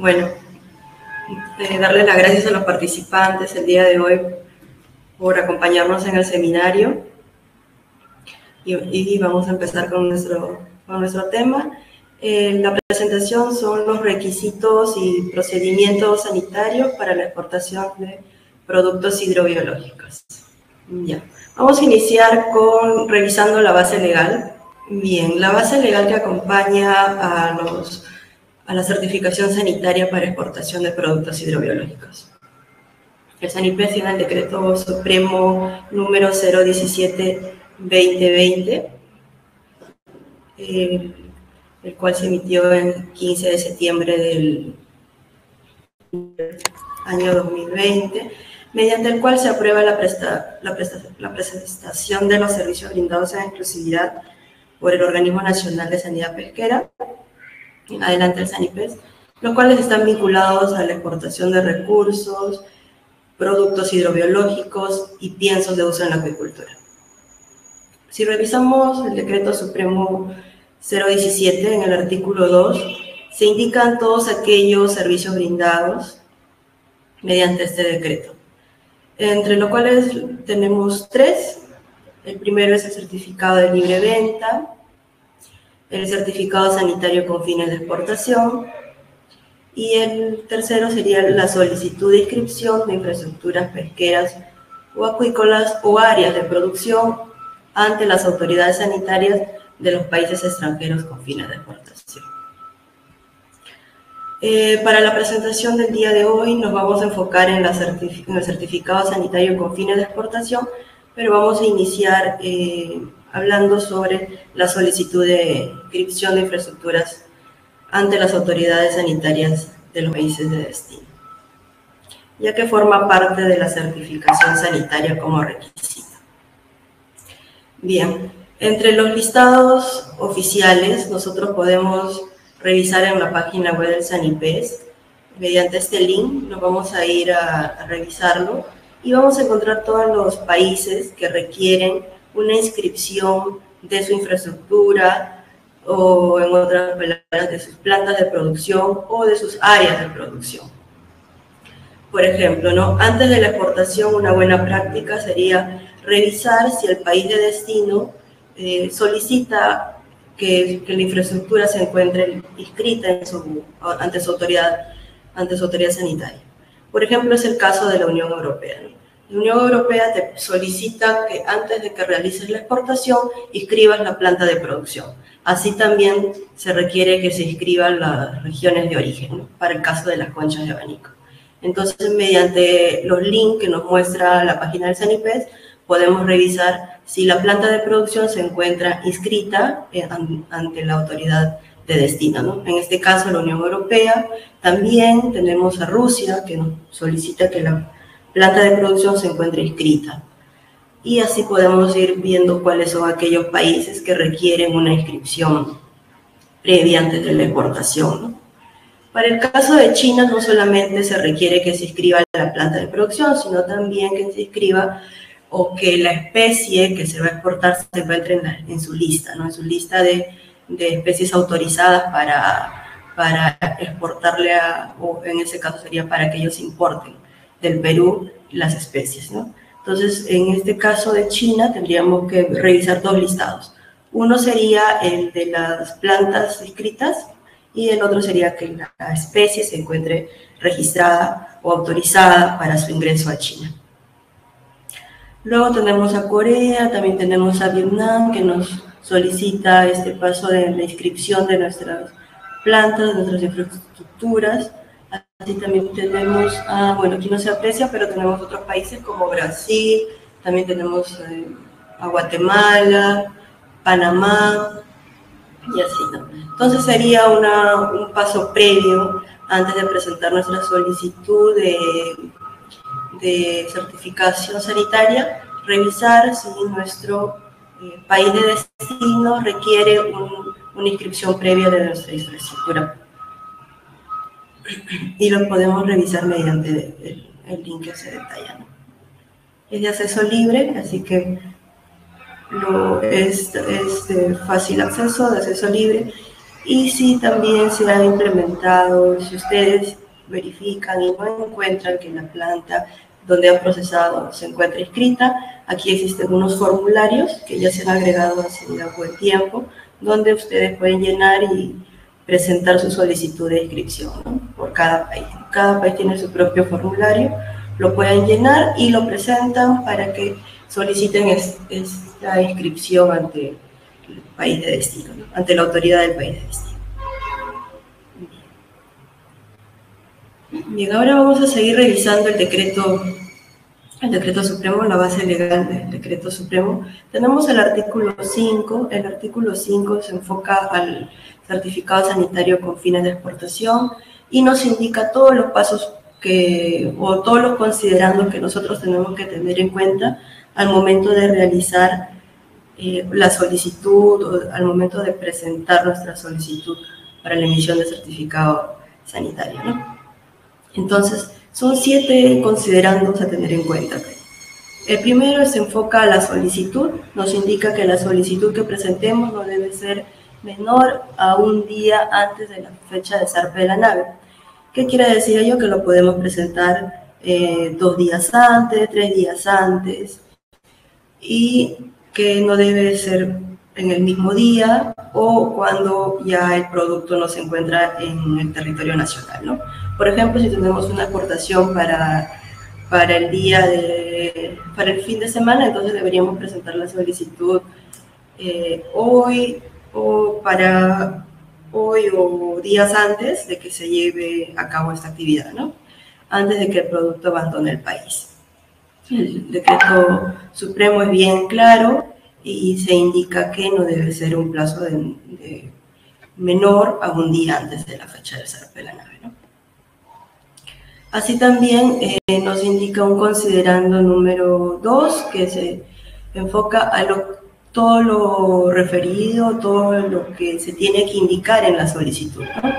Bueno, eh, darle las gracias a los participantes el día de hoy por acompañarnos en el seminario. Y, vamos a empezar con nuestro, con nuestro tema. Eh, la presentación son los requisitos y procedimientos sanitarios para la exportación de productos hidrobiológicos. Ya. Vamos a iniciar con revisando la base legal. Bien, la base legal que acompaña a, los, a la certificación sanitaria para exportación de productos hidrobiológicos. El SANIPES tiene el decreto supremo número 017-2020, eh, el cual se emitió el 15 de septiembre del año 2020 mediante el cual se aprueba la, la, la, prestación de los servicios brindados en exclusividad por el Organismo Nacional de Sanidad Pesquera, adelante el SANIPES, los cuales están vinculados a la exportación de recursos, productos hidrobiológicos y piensos de uso en la acuicultura. Si revisamos el decreto supremo 017 en el artículo 2, se indican todos aquellos servicios brindados mediante este decreto entre los cuales tenemos tres. El primero es el certificado de libre venta, el certificado sanitario con fines de exportación y el tercero sería la solicitud de inscripción de infraestructuras pesqueras o acuícolas o áreas de producción ante las autoridades sanitarias de los países extranjeros con fines de exportación. Eh, para la presentación del día de hoy nos vamos a enfocar en, el certificado sanitario con fines de exportación, pero vamos a iniciar eh, hablando sobre la solicitud de inscripción de infraestructuras ante las autoridades sanitarias de los países de destino, ya que forma parte de la certificación sanitaria como requisito. Bien, entre los listados oficiales nosotros podemos revisar en la página web del Sanipes. Mediante este link nos vamos a ir a, revisarlo y vamos a encontrar todos los países que requieren una inscripción de su infraestructura o en otras palabras de sus plantas de producción o de sus áreas de producción. Por ejemplo, ¿no? antes de la exportación una buena práctica sería revisar si el país de destino eh, solicita que, la infraestructura se encuentre inscrita en su, ante, su autoridad, ante su autoridad sanitaria. Por ejemplo, es el caso de la Unión Europea. La Unión Europea te solicita que antes de que realices la exportación, inscribas la planta de producción. Así también se requiere que se inscriban las regiones de origen, para el caso de las conchas de abanico. Entonces, mediante los links que nos muestra la página del SANIPES, podemos revisar si la planta de producción se encuentra inscrita eh, ante la autoridad de destino. En este caso, la Unión Europea. También tenemos a Rusia, que nos solicita que la planta de producción se encuentre inscrita. Y así podemos ir viendo cuáles son aquellos países que requieren una inscripción previa antes de la exportación. Para el caso de China, no solamente se requiere que se inscriba la planta de producción, sino también que se inscriba o que la especie que se va a exportar se encuentre en, en su lista, ¿no? en su lista de, de, especies autorizadas para, para exportarle a, o en ese caso sería para que ellos importen del Perú las especies. ¿no? Entonces, en este caso de China tendríamos que revisar dos listados. Uno sería el de las plantas escritas y el otro sería que la especie se encuentre registrada o autorizada para su ingreso a China. Luego tenemos a Corea, también tenemos a Vietnam que nos solicita este paso de la inscripción de nuestras plantas, de nuestras infraestructuras. Así también tenemos, a, bueno, aquí no se aprecia, pero tenemos otros países como Brasil, también tenemos eh, a Guatemala, Panamá y así, ¿no? Entonces sería una, un paso previo antes de presentar nuestra solicitud de de certificación sanitaria, revisar si nuestro eh, país de destino requiere una inscripción previa de nuestra infraestructura. Y lo podemos revisar mediante el, link que se detalla. Es de acceso libre, así que lo, es, es de fácil acceso, de acceso libre, Y si también se ha implementado, si ustedes verifican y no encuentran que la planta donde han procesado se encuentra inscrita, aquí existen unos formularios que ya se han agregado hace ya buen tiempo, donde ustedes pueden llenar y presentar su solicitud de inscripción por cada país. Cada país tiene su propio formulario, lo pueden llenar y lo presentan para que soliciten esta inscripción ante el país de destino, ante la autoridad del país de destino. Bien, ahora vamos a seguir revisando el decreto, el decreto supremo, la base legal del decreto supremo. Tenemos el artículo 5, el artículo 5 se enfoca al certificado sanitario con fines de exportación y nos indica todos los pasos que, o todos los considerandos que nosotros tenemos que tener en cuenta al momento de realizar eh, la solicitud o al momento de presentar nuestra solicitud para la emisión de certificado sanitario. ¿no? Entonces, son siete considerandos a tener en cuenta. El primero se enfoca a la solicitud, nos indica que la solicitud que presentemos no debe ser menor a un día antes de la fecha de zarpe de la nave. ¿Qué quiere decir ello? Que lo podemos presentar eh, dos días antes, tres días antes, y que no debe ser en el mismo día o cuando ya el producto no se encuentra en el territorio nacional. ¿no? Por ejemplo, si tenemos una exportación para, para el día de, para el fin de semana, entonces deberíamos presentar la solicitud eh, hoy o para hoy o días antes de que se lleve a cabo esta actividad, ¿no? Antes de que el producto abandone el país. El decreto supremo es bien claro y se indica que no debe ser un plazo de, menor a un día antes de la fecha de zarpe de la nave. ¿no? Así también eh, nos indica un considerando número 2 que se enfoca a lo, todo lo referido, todo lo que se tiene que indicar en la solicitud. ¿no?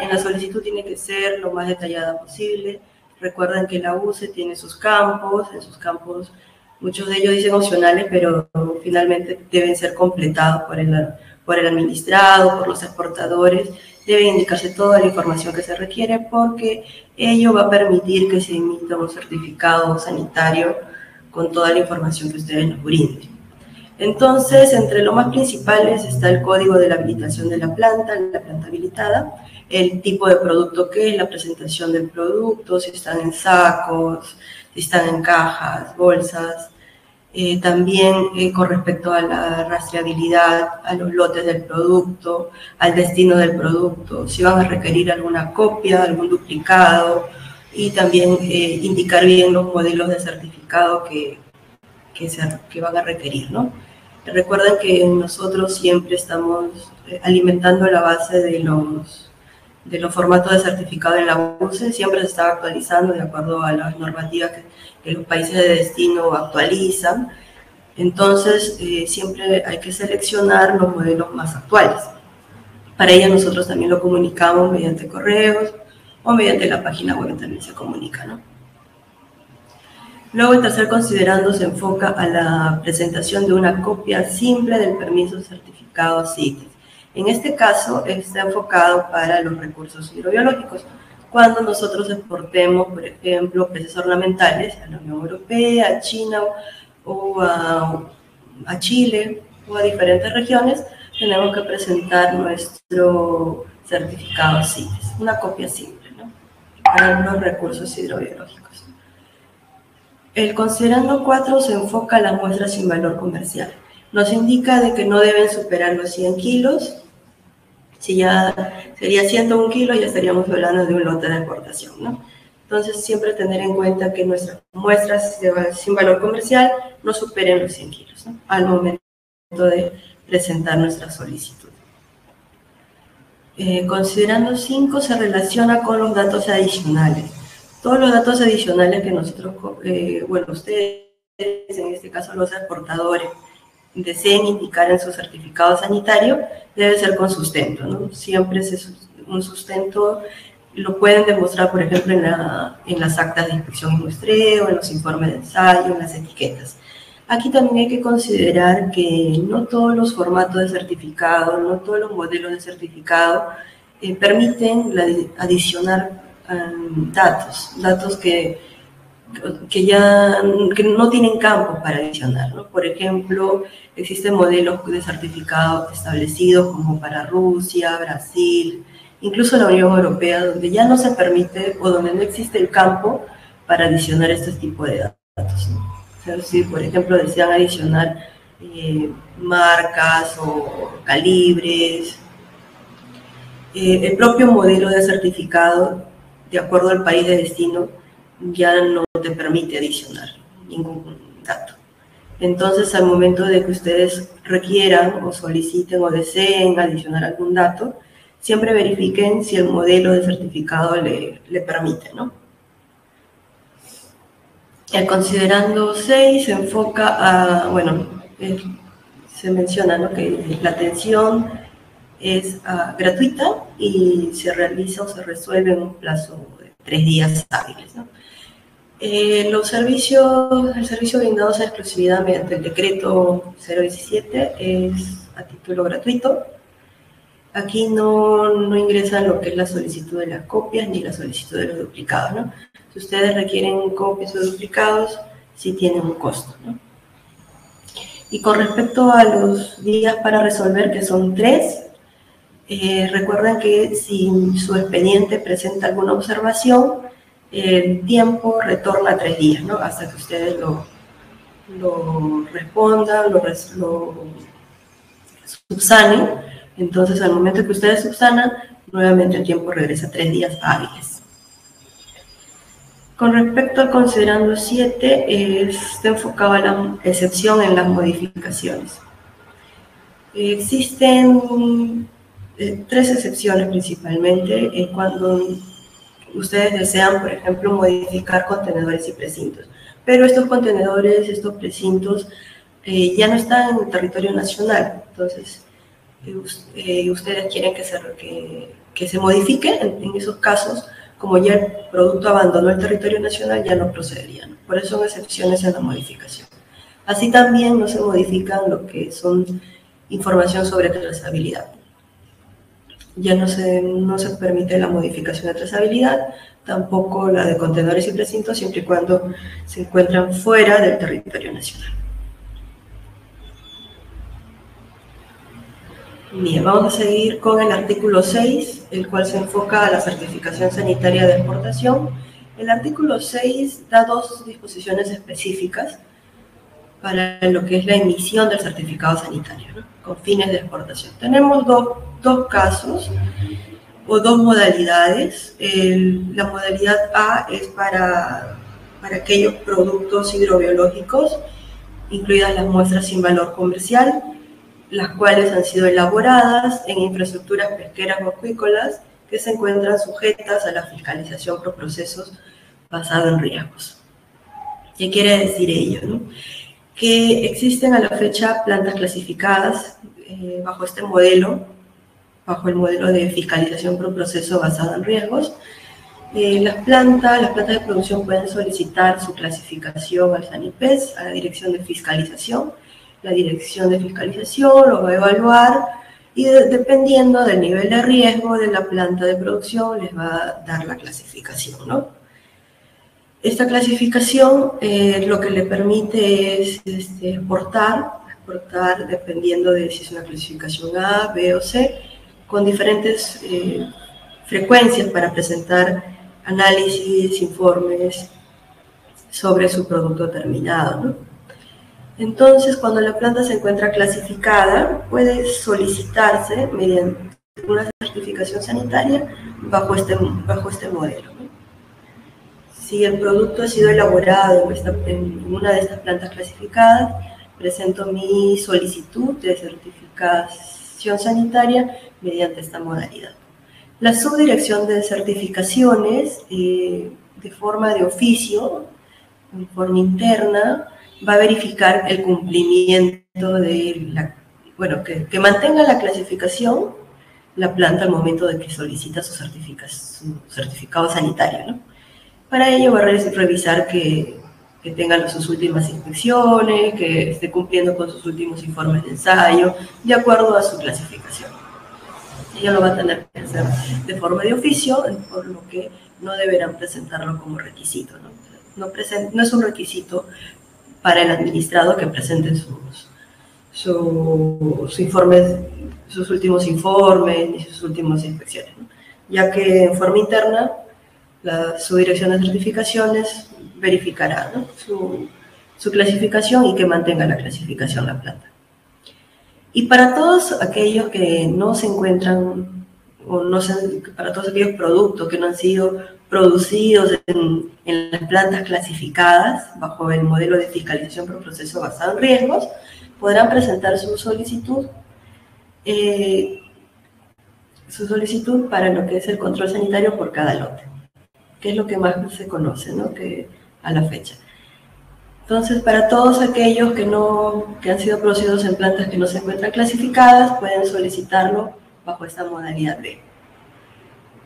En la solicitud tiene que ser lo más detallada posible. Recuerden que la UCE tiene sus campos, en sus campos Muchos de ellos dicen opcionales, pero finalmente deben ser completados por el, por el administrado, por los exportadores. Debe indicarse toda la información que se requiere porque ello va a permitir que se emita un certificado sanitario con toda la información que ustedes nos brinden. Entonces, entre lo más principales está el código de la habilitación de la planta, la planta habilitada, el tipo de producto que es, la presentación del producto, si están en sacos, están en cajas, bolsas. Eh, también eh, con respecto a la rastreabilidad, a los lotes del producto, al destino del producto, si van a requerir alguna copia, algún duplicado y también eh, indicar bien los modelos de certificado que, que, se, que van a requerir. ¿no? Recuerden que nosotros siempre estamos alimentando la base de los de los formatos de certificado en la UCE siempre se está actualizando de acuerdo a las normativas que, los países de destino actualizan. Entonces, eh, siempre hay que seleccionar los modelos más actuales. Para ello nosotros también lo comunicamos mediante correos o mediante la página web también se comunica. ¿no? Luego, el tercer considerando se enfoca a la presentación de una copia simple del permiso certificado CITES en este caso está enfocado para los recursos hidrobiológicos. Cuando nosotros exportemos, por ejemplo, peces ornamentales a la Unión Europea, a China o a, Chile o a diferentes regiones, tenemos que presentar nuestro certificado CITES, una copia simple, ¿no? para los recursos hidrobiológicos. El considerando 4 se enfoca a las muestras sin valor comercial. Nos indica de que no deben superar los 100 kilos si ya sería 101 kilos, ya estaríamos hablando de un lote de exportación, ¿no? Entonces, siempre tener en cuenta que nuestras muestras sin valor comercial no superen los 100 kilos al momento de presentar nuestra solicitud. Eh, considerando 5, se relaciona con los datos adicionales. Todos los datos adicionales que nosotros, eh, bueno, ustedes, en este caso los exportadores, deseen indicar en su certificado sanitario debe ser con sustento, ¿no? Siempre es un sustento, lo pueden demostrar, por ejemplo, en, la, en las actas de inspección y muestreo, en los informes de ensayo, en las etiquetas. Aquí también hay que considerar que no todos los formatos de certificado, no todos los modelos de certificado eh, permiten adicionar um, datos, datos que, que ya que no tienen campo para adicionar. ¿no? Por ejemplo, existen modelos de certificado establecidos como para Rusia, Brasil, incluso la Unión Europea, donde ya no se permite o donde no existe el campo para adicionar este tipo de datos. O sea, si, por ejemplo, desean adicionar eh, marcas o calibres, eh, el propio modelo de certificado, de acuerdo al país de destino, ya no te permite adicionar ningún dato. Entonces, al momento de que ustedes requieran o soliciten o deseen adicionar algún dato, siempre verifiquen si el modelo de certificado le, le permite, ¿no? El considerando 6 se enfoca a, bueno, se menciona ¿no? que la atención es ah, gratuita y se realiza o se resuelve en un plazo de tres días hábiles. ¿no? Eh, los servicios, el servicio brindado es exclusividad mediante el decreto 017, es a título gratuito. Aquí no, no ingresan lo que es la solicitud de las copias ni la solicitud de los duplicados. ¿no? Si ustedes requieren copias o duplicados, sí tienen un costo. ¿no? Y con respecto a los días para resolver, que son tres, eh, recuerden que si su expediente presenta alguna observación, el tiempo retorna a tres días, ¿no? Hasta que ustedes lo, respondan, lo, subsanen. Entonces, al momento que ustedes subsanan, nuevamente el tiempo regresa tres días hábiles. Con respecto al considerando 7, está enfocado la excepción en las modificaciones. Existen eh, tres excepciones principalmente es cuando ustedes desean, por ejemplo, modificar contenedores y precintos. Pero estos contenedores, estos precintos, eh, ya no están en el territorio nacional. Entonces, eh, ustedes quieren que se, que, que se modifique, en, esos casos, como ya el producto abandonó el territorio nacional, ya no procederían. Por eso son excepciones en la modificación. Así también no se modifican lo que son información sobre trazabilidad ya no se, no se permite la modificación de trazabilidad, tampoco la de contenedores y precintos, siempre y cuando se encuentran fuera del territorio nacional. Bien, vamos a seguir con el artículo 6, el cual se enfoca a la certificación sanitaria de exportación. El artículo 6 da dos disposiciones específicas para lo que es la emisión del certificado sanitario, con fines de exportación. Tenemos dos dos casos o dos modalidades. la modalidad A es para, para aquellos productos hidrobiológicos, incluidas las muestras sin valor comercial, las cuales han sido elaboradas en infraestructuras pesqueras o acuícolas que se encuentran sujetas a la fiscalización por procesos basados en riesgos. ¿Qué quiere decir ello? Que existen a la fecha plantas clasificadas eh, bajo este modelo bajo el modelo de fiscalización por proceso basado en riesgos. Eh, las plantas, las plantas de producción pueden solicitar su clasificación al SANIPES, a la Dirección de Fiscalización. La Dirección de Fiscalización lo va a evaluar y dependiendo del nivel de riesgo de la planta de producción les va a dar la clasificación, ¿no? Esta clasificación eh, lo que le permite es este, exportar, exportar dependiendo de si es una clasificación A, B o C, con diferentes eh, frecuencias para presentar análisis, informes sobre su producto terminado. Entonces, cuando la planta se encuentra clasificada, puede solicitarse mediante una certificación sanitaria bajo este, bajo este modelo. Si el producto ha sido elaborado en, una de estas plantas clasificadas, presento mi solicitud de certificación sanitaria mediante esta modalidad. La subdirección de certificaciones, eh, de forma de oficio, en forma interna, va a verificar el cumplimiento de la, bueno, que, mantenga la clasificación la planta al momento de que solicita su, su certificado sanitario. Para ello va a revisar que que tenga sus últimas inspecciones, que esté cumpliendo con sus últimos informes de ensayo, de acuerdo a su clasificación. Ella lo va a tener que hacer de forma de oficio, por lo que no deberán presentarlo como requisito. No, no, es un requisito para el administrado que presente sus, sus informes, sus últimos informes y sus últimas inspecciones, ya que en forma interna la, su dirección de certificaciones verificará su, clasificación y que mantenga la clasificación la planta. Y para todos aquellos que no se encuentran, o no se, para todos aquellos productos que no han sido producidos en, las plantas clasificadas bajo el modelo de fiscalización por proceso basado en riesgos, podrán presentar su solicitud, eh, su solicitud para lo que es el control sanitario por cada lote, es lo que más se conoce, ¿no? Que, a la fecha. Entonces, para todos aquellos que, no, que han sido producidos en plantas que no se encuentran clasificadas, pueden solicitarlo bajo esta modalidad B,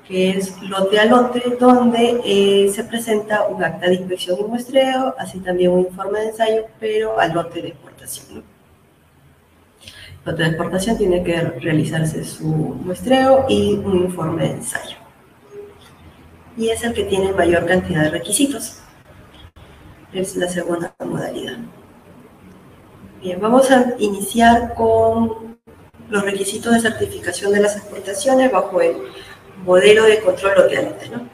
que es lote a lote, donde eh, se presenta un acta de inspección y muestreo, así también un informe de ensayo, pero al lote de exportación. El lote de exportación tiene que realizarse su muestreo y un informe de ensayo. Y es el que tiene mayor cantidad de requisitos es la segunda modalidad. Bien, vamos a iniciar con los requisitos de certificación de las exportaciones bajo el modelo de control lote a lote. ¿no?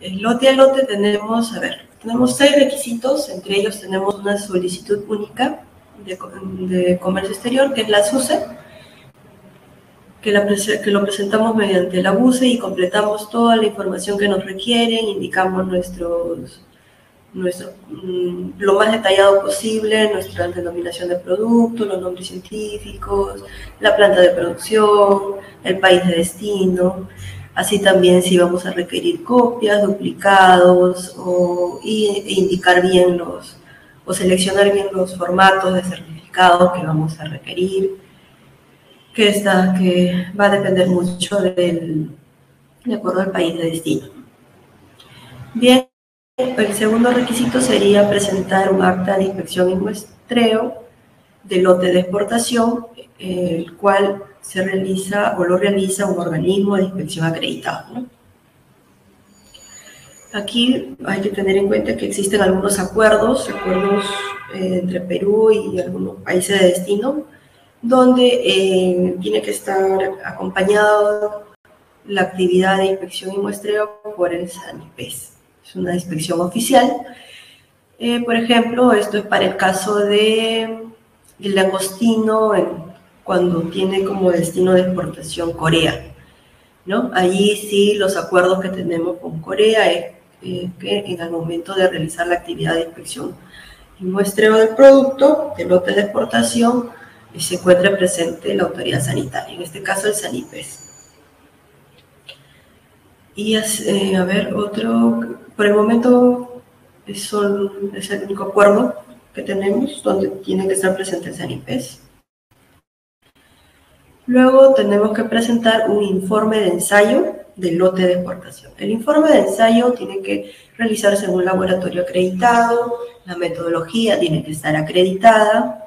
El lote a lote tenemos, a ver, tenemos seis requisitos, entre ellos tenemos una solicitud única de, de comercio exterior, que es la SUSE, que, lo presentamos mediante la BUSE y completamos toda la información que nos requieren, indicamos nuestros, nuestro, mm, lo más detallado posible, nuestra denominación de producto, los nombres científicos, la planta de producción, el país de destino, así también si vamos a requerir copias, duplicados o, e indicar bien los, o seleccionar bien los formatos de certificado que vamos a requerir que, está, que va a depender mucho del, de acuerdo al país de destino. Bien, el segundo requisito sería presentar un acta de inspección y muestreo del lote de exportación, el cual se realiza o lo realiza un organismo de inspección acreditado. Aquí hay que tener en cuenta que existen algunos acuerdos, acuerdos eh, entre Perú y algunos países de destino, donde eh, tiene que estar acompañado la actividad de inspección y muestreo por el SANIPES. Es una inspección oficial. Eh, por ejemplo, esto es para el caso de el langostino cuando tiene como destino de exportación Corea. ¿no? Allí sí los acuerdos que tenemos con Corea es eh, que en el momento de realizar la actividad de inspección y muestreo del producto, del lote de exportación, y se encuentra presente la autoridad sanitaria, en este caso el SANIPES. Y eh, a ver, otro, por el momento es, es el único acuerdo que tenemos donde tiene que estar presente el SANIPES. Luego tenemos que presentar un informe de ensayo del lote de exportación. El informe de ensayo tiene que realizarse en un laboratorio acreditado, la metodología tiene que estar acreditada,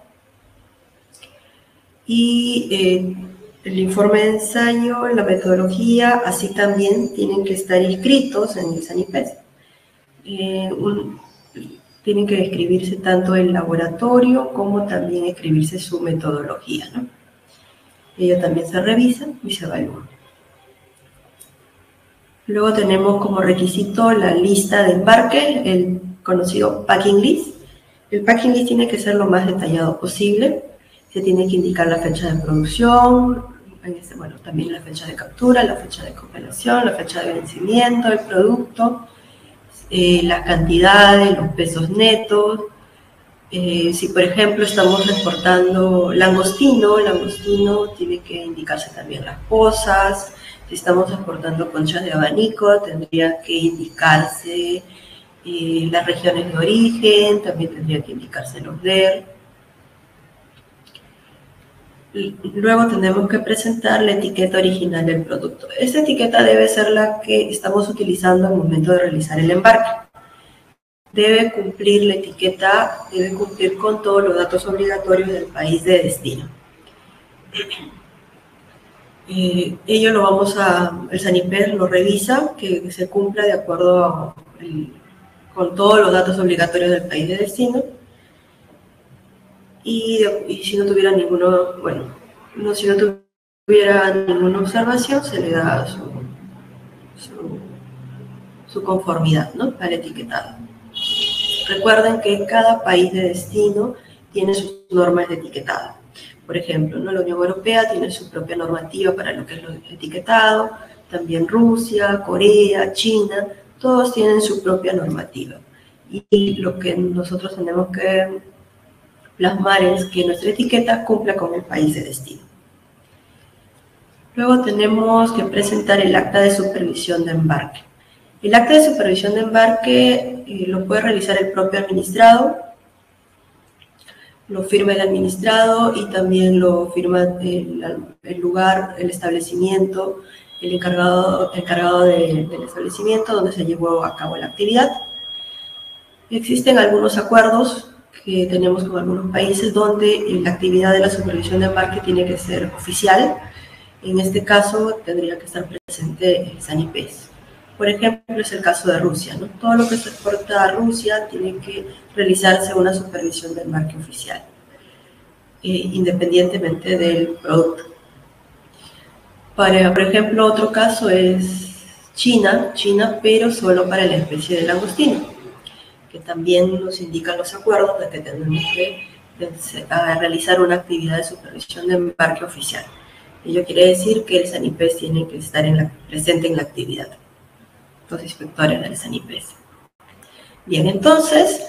y eh, el informe de ensayo, la metodología, así también tienen que estar inscritos en el SANIPES. Eh, tienen que escribirse tanto el laboratorio como también escribirse su metodología. ¿no? Ella también se revisa y se evalúa. Luego tenemos como requisito la lista de embarque, el conocido packing list. El packing list tiene que ser lo más detallado posible se tiene que indicar la fecha de producción, bueno, también la fecha de captura, la fecha de congelación, la fecha de vencimiento del producto, eh, las cantidades, los pesos netos. Eh, si, por ejemplo, estamos exportando langostino, langostino tiene que indicarse también las posas. Si estamos exportando conchas de abanico, tendría que indicarse eh, las regiones de origen, también tendría que indicarse los DER. Luego tenemos que presentar la etiqueta original del producto. Esta etiqueta debe ser la que estamos utilizando al momento de realizar el embarque. debe cumplir la etiqueta, debe cumplir con todos los datos obligatorios del país de destino. Eh, ello lo vamos a, el SANIPER lo revisa, que se cumpla de acuerdo con todos los datos obligatorios del país de destino. Y, si no tuviera ninguno, bueno, no, si no tuviera ninguna observación, se le da su, su, conformidad ¿no? al etiquetado. Recuerden que cada país de destino tiene sus normas de etiquetado. Por ejemplo, ¿no? la Unión Europea tiene su propia normativa para lo que es lo etiquetado, también Rusia, Corea, China, todos tienen su propia normativa. Y lo que nosotros tenemos que plasmar es que nuestra etiqueta cumpla con el país de destino. Luego tenemos que presentar el acta de supervisión de embarque. El acta de supervisión de embarque eh, lo puede realizar el propio administrado lo firma el administrado y también lo firma el, lugar, el establecimiento, el encargado, encargado del establecimiento donde se llevó a cabo la actividad. Existen algunos acuerdos que tenemos con algunos países donde la actividad de la supervisión de embarque tiene que ser oficial. En este caso tendría que estar presente el SANIPES. Por ejemplo, es el caso de Rusia. ¿no? Todo lo que se exporta a Rusia tiene que realizarse una supervisión del marco oficial, eh, independientemente del producto. Para, por ejemplo, otro caso es China, China, pero solo para la especie de langostino, también nos indican los acuerdos de que tenemos que realizar una actividad de supervisión de embarque oficial. Ello quiere decir que el SANIPES tiene que estar presente en la actividad los inspectores del SANIPES. Bien, entonces,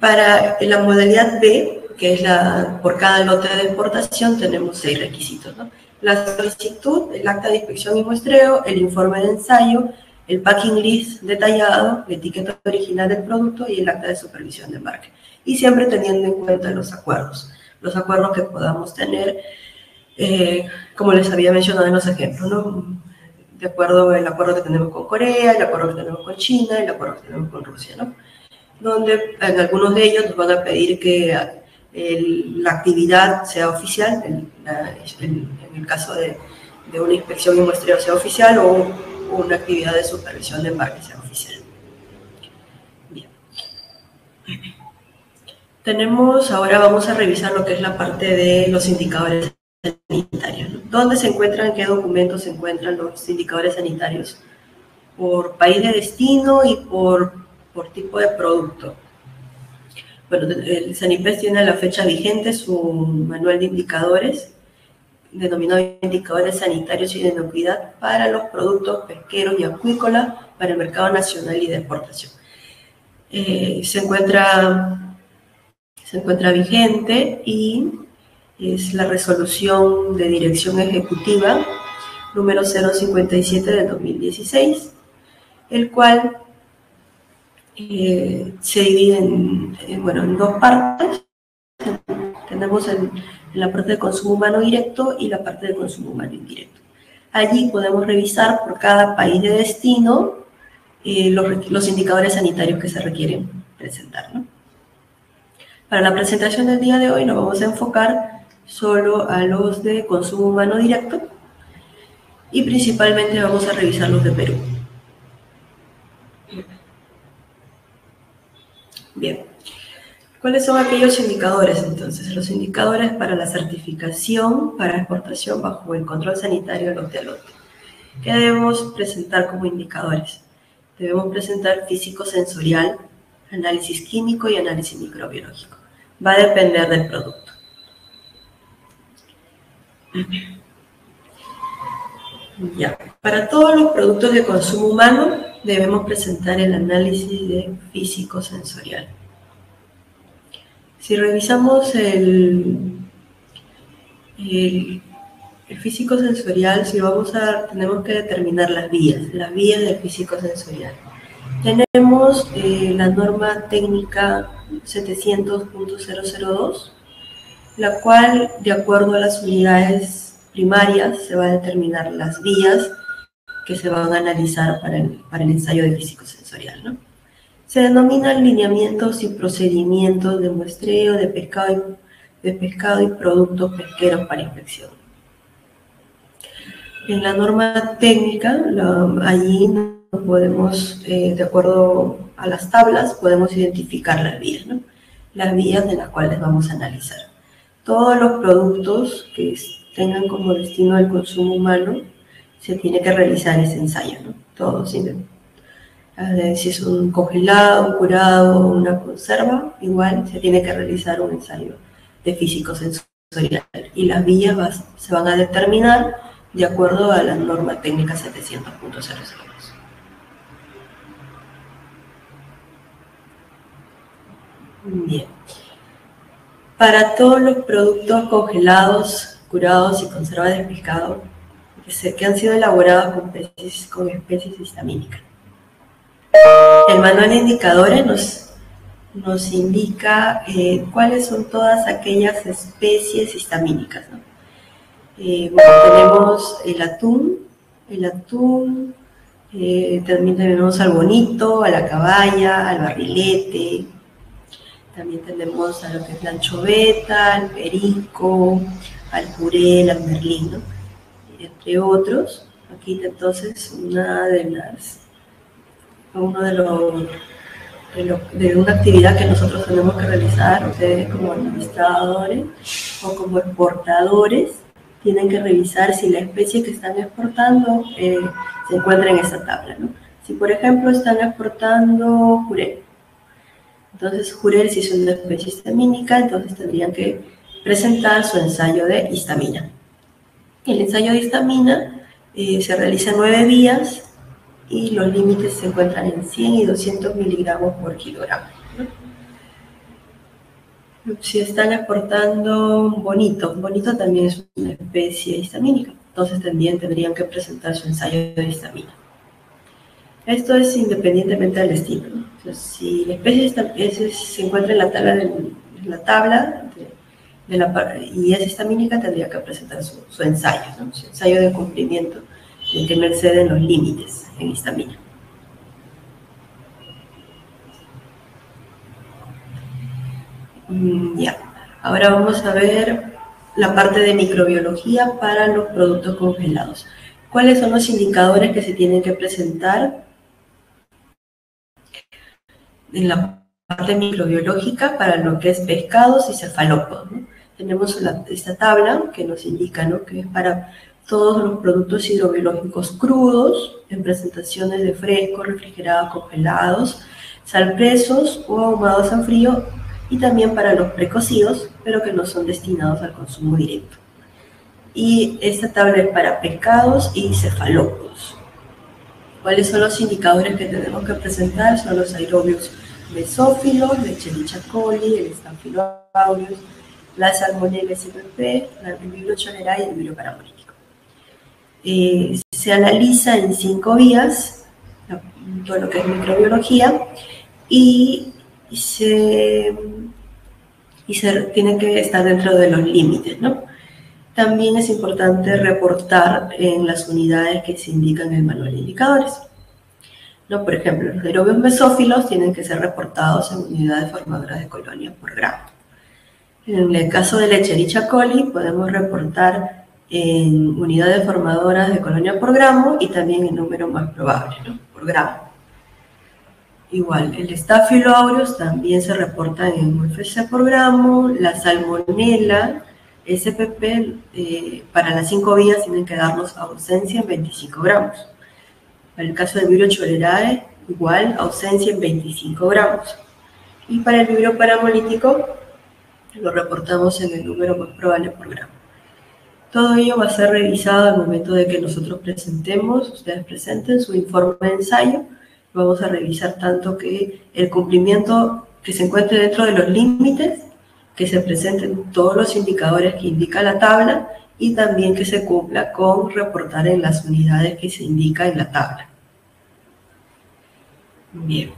para la modalidad B, que es la por cada lote de exportación, tenemos seis requisitos. La solicitud, el acta de inspección y muestreo, el informe de ensayo, el packing list detallado, la etiqueta original del producto y el acta de supervisión de embarque. Y siempre teniendo en cuenta los acuerdos, los acuerdos que podamos tener, eh, como les había mencionado en los ejemplos, ¿no? de acuerdo al acuerdo que tenemos con Corea, el acuerdo que tenemos con China, el acuerdo que tenemos con Rusia, ¿no? Donde en algunos de ellos nos van a pedir que la actividad sea oficial, en, el caso de, una inspección y muestreo sea oficial o una actividad de supervisión de embarque sea oficial. Bien. Tenemos, ahora vamos a revisar lo que es la parte de los indicadores sanitarios. ¿Dónde se encuentran, qué documentos se encuentran los indicadores sanitarios? Por país de destino y por, por tipo de producto. Bueno, el Sanipes tiene la fecha vigente su manual de indicadores, denominado indicadores sanitarios y de inocuidad para los productos pesqueros y acuícolas para el mercado nacional y de exportación. Eh, se, encuentra, se encuentra vigente y es la resolución de dirección ejecutiva número 057 del 2016, el cual eh, se divide en, bueno, en dos partes. Tenemos en, la parte de consumo humano directo y la parte de consumo humano indirecto. Allí podemos revisar por cada país de destino eh, los, los, indicadores sanitarios que se requieren presentar. Para la presentación del día de hoy nos vamos a enfocar solo a los de consumo humano directo y principalmente vamos a revisar los de Perú. Bien, ¿cuáles son aquellos indicadores entonces? Los indicadores para la certificación para exportación bajo el control sanitario lote a lote. ¿Qué debemos presentar como indicadores? Debemos presentar físico-sensorial, análisis químico y análisis microbiológico. Va a depender del producto. Ya. Para todos los productos de consumo humano debemos presentar el análisis de físico-sensorial. Si revisamos el, el, físico-sensorial, si vamos a, tenemos que determinar las vías, las vías del físico-sensorial. Tenemos eh, la norma técnica 700.002 la cual, de acuerdo a las unidades primarias, se va a determinar las vías que se van a analizar para el, para el ensayo de físico-sensorial. ¿no? Se denominan lineamientos y procedimientos de muestreo de pescado y, productos pesqueros para inspección. En la norma técnica, allí podemos, eh, de acuerdo a las tablas, podemos identificar las vías, las vías de las cuales vamos a analizar. Todos los productos que tengan como destino el consumo humano, se tiene que realizar ese ensayo, ¿no? Todos, si es un congelado, un curado, una conserva, igual se tiene que realizar un ensayo de físico sensorial y las vías se van a determinar de acuerdo a la norma técnica 700.002. Bien. Para todos los productos congelados, curados y conservados de pescado que han sido elaborados con especies, con especies histamínicas. El manual de indicadores nos, nos indica eh, cuáles son todas aquellas especies histamínicas. Eh, tenemos el atún, el atún, eh, también tenemos al bonito, a la caballa, al barrilete, también tenemos a lo que es la anchoveta, al perico, al puré, al merlín, entre otros. Aquí entonces una de las, uno de los, de, una actividad que nosotros tenemos que realizar, ustedes como administradores o como exportadores, tienen que revisar si la especie que están exportando eh, se encuentra en esa tabla. ¿no? Si por ejemplo están exportando jurel, entonces, Jurel, si es una especie histamínica, entonces tendrían que presentar su ensayo de histamina. El ensayo de histamina eh, se realiza en nueve días y los límites se encuentran en 100 y 200 miligramos por kilogramo. Si están exportando bonito, bonito también es una especie histamínica, entonces también tendrían que presentar su ensayo de histamina. Esto es independientemente del destino. si la especie se encuentra en la tabla, de, la tabla y es histamínica, tendría que presentar su, ensayo, su ensayo de cumplimiento de que no exceden los límites en histamina. Mm, ya, ahora vamos a ver la parte de microbiología para los productos congelados. ¿Cuáles son los indicadores que se tienen que presentar en la parte microbiológica para lo que es pescados y cefalópodos. Tenemos esta tabla que nos indica ¿no? que es para todos los productos hidrobiológicos crudos, en presentaciones de frescos, refrigerados, congelados, salpresos o ahumados a frío, y también para los precocidos, pero que no son destinados al consumo directo. Y esta tabla es para pescados y cefalópodos. ¿Cuáles son los indicadores que tenemos que presentar? Son los aerobios mesófilos, Lecherichia coli, el Staphylococcus la Salmonella el Vibrio cholerae y el Vibrio parapolítico. Eh, se analiza en cinco vías, todo lo que es microbiología, y se, y se tiene que estar dentro de los límites, ¿no? También es importante reportar en las unidades que se indican en el manual de indicadores. ¿No? Por ejemplo, los aerobios mesófilos tienen que ser reportados en unidades formadoras de colonia por gramo. En el caso de Lecherichia coli, podemos reportar en unidades formadoras de colonia por gramo y también en número más probable, ¿no? por gramo. Igual, el Staphylococcus también se reporta en UFC por gramo, la salmonella SPP eh, para las cinco vías tienen que darnos ausencia en 25 gramos. Para el caso del vibrio cholerae, igual ausencia en 25 gramos. Y para el vibrio paramolítico, lo reportamos en el número más probable por gramo. Todo ello va a ser revisado al momento de que nosotros presentemos, ustedes presenten su informe de ensayo. Vamos a revisar tanto que el cumplimiento que se encuentre dentro de los límites que se presenten todos los indicadores que indica la tabla y también que se cumpla con reportar en las unidades que se indica en la tabla. Bien,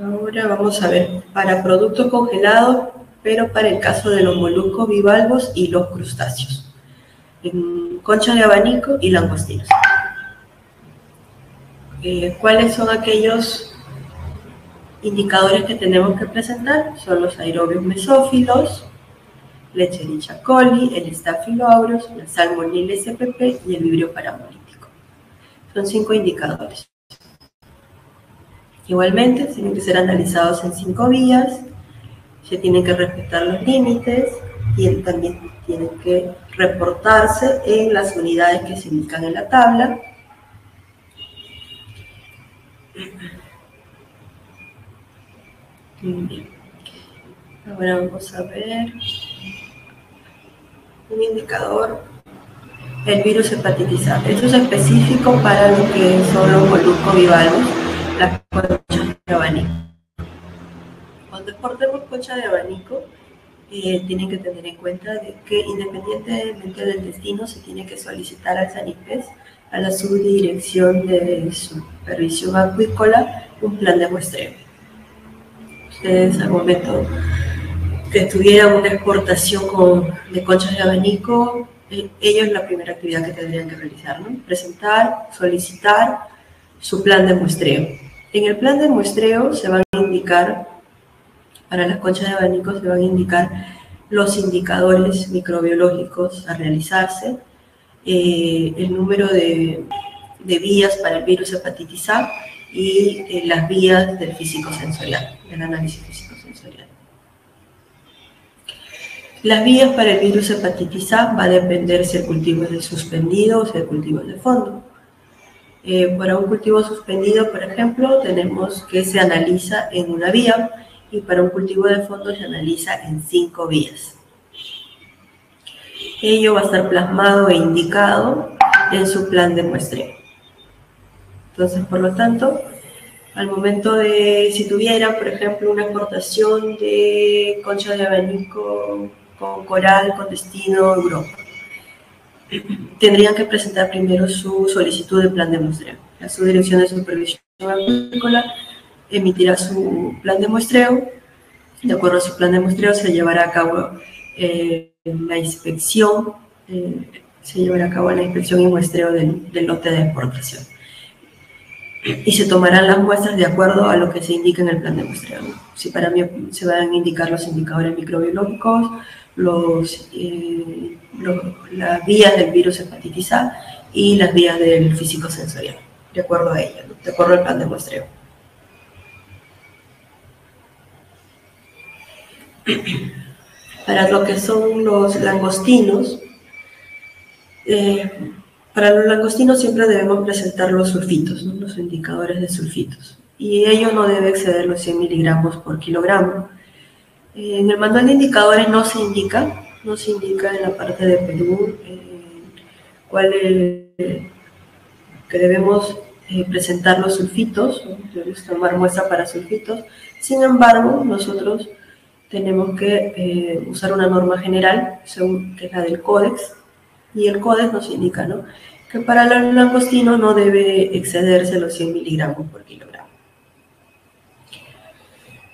ahora vamos a ver para productos congelados, pero para el caso de los moluscos bivalvos y los crustáceos, concha de abanico y langostinos. Eh, ¿Cuáles son aquellos indicadores que tenemos que presentar son los aerobios mesófilos, Lecherichia coli, el Staphylococcus, el Salmonella spp y el vibrio paramolítico. Son cinco indicadores. Igualmente, tienen que ser analizados en cinco vías, se tienen que respetar los límites y también tienen que reportarse en las unidades que se indican en la tabla. Ahora vamos a ver un indicador, el virus hepatitis A. Esto es específico para lo que son los moluscos bivalvos, las conchas de abanico. Cuando exportemos concha de abanico, eh, tienen que tener en cuenta de que independientemente del destino se tiene que solicitar al SANIPES, a la subdirección de supervisión acuícola, un plan de muestreo. Ustedes al momento que tuvieran una exportación con, de conchas de abanico, eh, ellos es la primera actividad que tendrían que realizar, ¿no? Presentar, solicitar su plan de muestreo. En el plan de muestreo se van a indicar, para las conchas de abanico se van a indicar los indicadores microbiológicos a realizarse, eh, el número de, vías para el virus hepatitis A y eh, las vías del físico sensorial, del análisis físico sensorial. Las vías para el virus hepatitis A va a depender si el cultivo es de suspendido o si el cultivo es de fondo. Eh, para un cultivo suspendido, por ejemplo, tenemos que se analiza en una vía y para un cultivo de fondo se analiza en cinco vías. Ello va a estar plasmado e indicado en su plan de muestreo. Entonces, por lo tanto, al momento de, si tuviera, por ejemplo, una exportación de concha de abanico con coral con destino Europa. Tendrían que presentar primero su solicitud de plan de muestreo. La subdirección de supervisión agrícola emitirá su plan de muestreo. De acuerdo a su plan de muestreo se llevará a cabo eh, la inspección, eh, se llevará a cabo la inspección y muestreo del, del lote de exportación y se tomarán las muestras de acuerdo a lo que se indica en el plan de muestreo. Si para mí se van a indicar los indicadores microbiológicos, los, eh, las vías del virus hepatitis A y las vías del físico sensorial, de acuerdo a ella, de acuerdo al plan de muestreo. Para lo que son los langostinos, eh, para los langostinos siempre debemos presentar los sulfitos, los indicadores de sulfitos, y ello no debe exceder los 100 miligramos por kilogramo. En el manual de indicadores no se indica, no se indica en la parte de Perú eh, cuál es, que debemos eh, presentar los sulfitos, debemos tomar muestra para sulfitos. Sin embargo, nosotros tenemos que eh, usar una norma general, según, que es la del códex, y el códex nos indica ¿no? que para el langostino no debe excederse los 100 miligramos por kilogramo.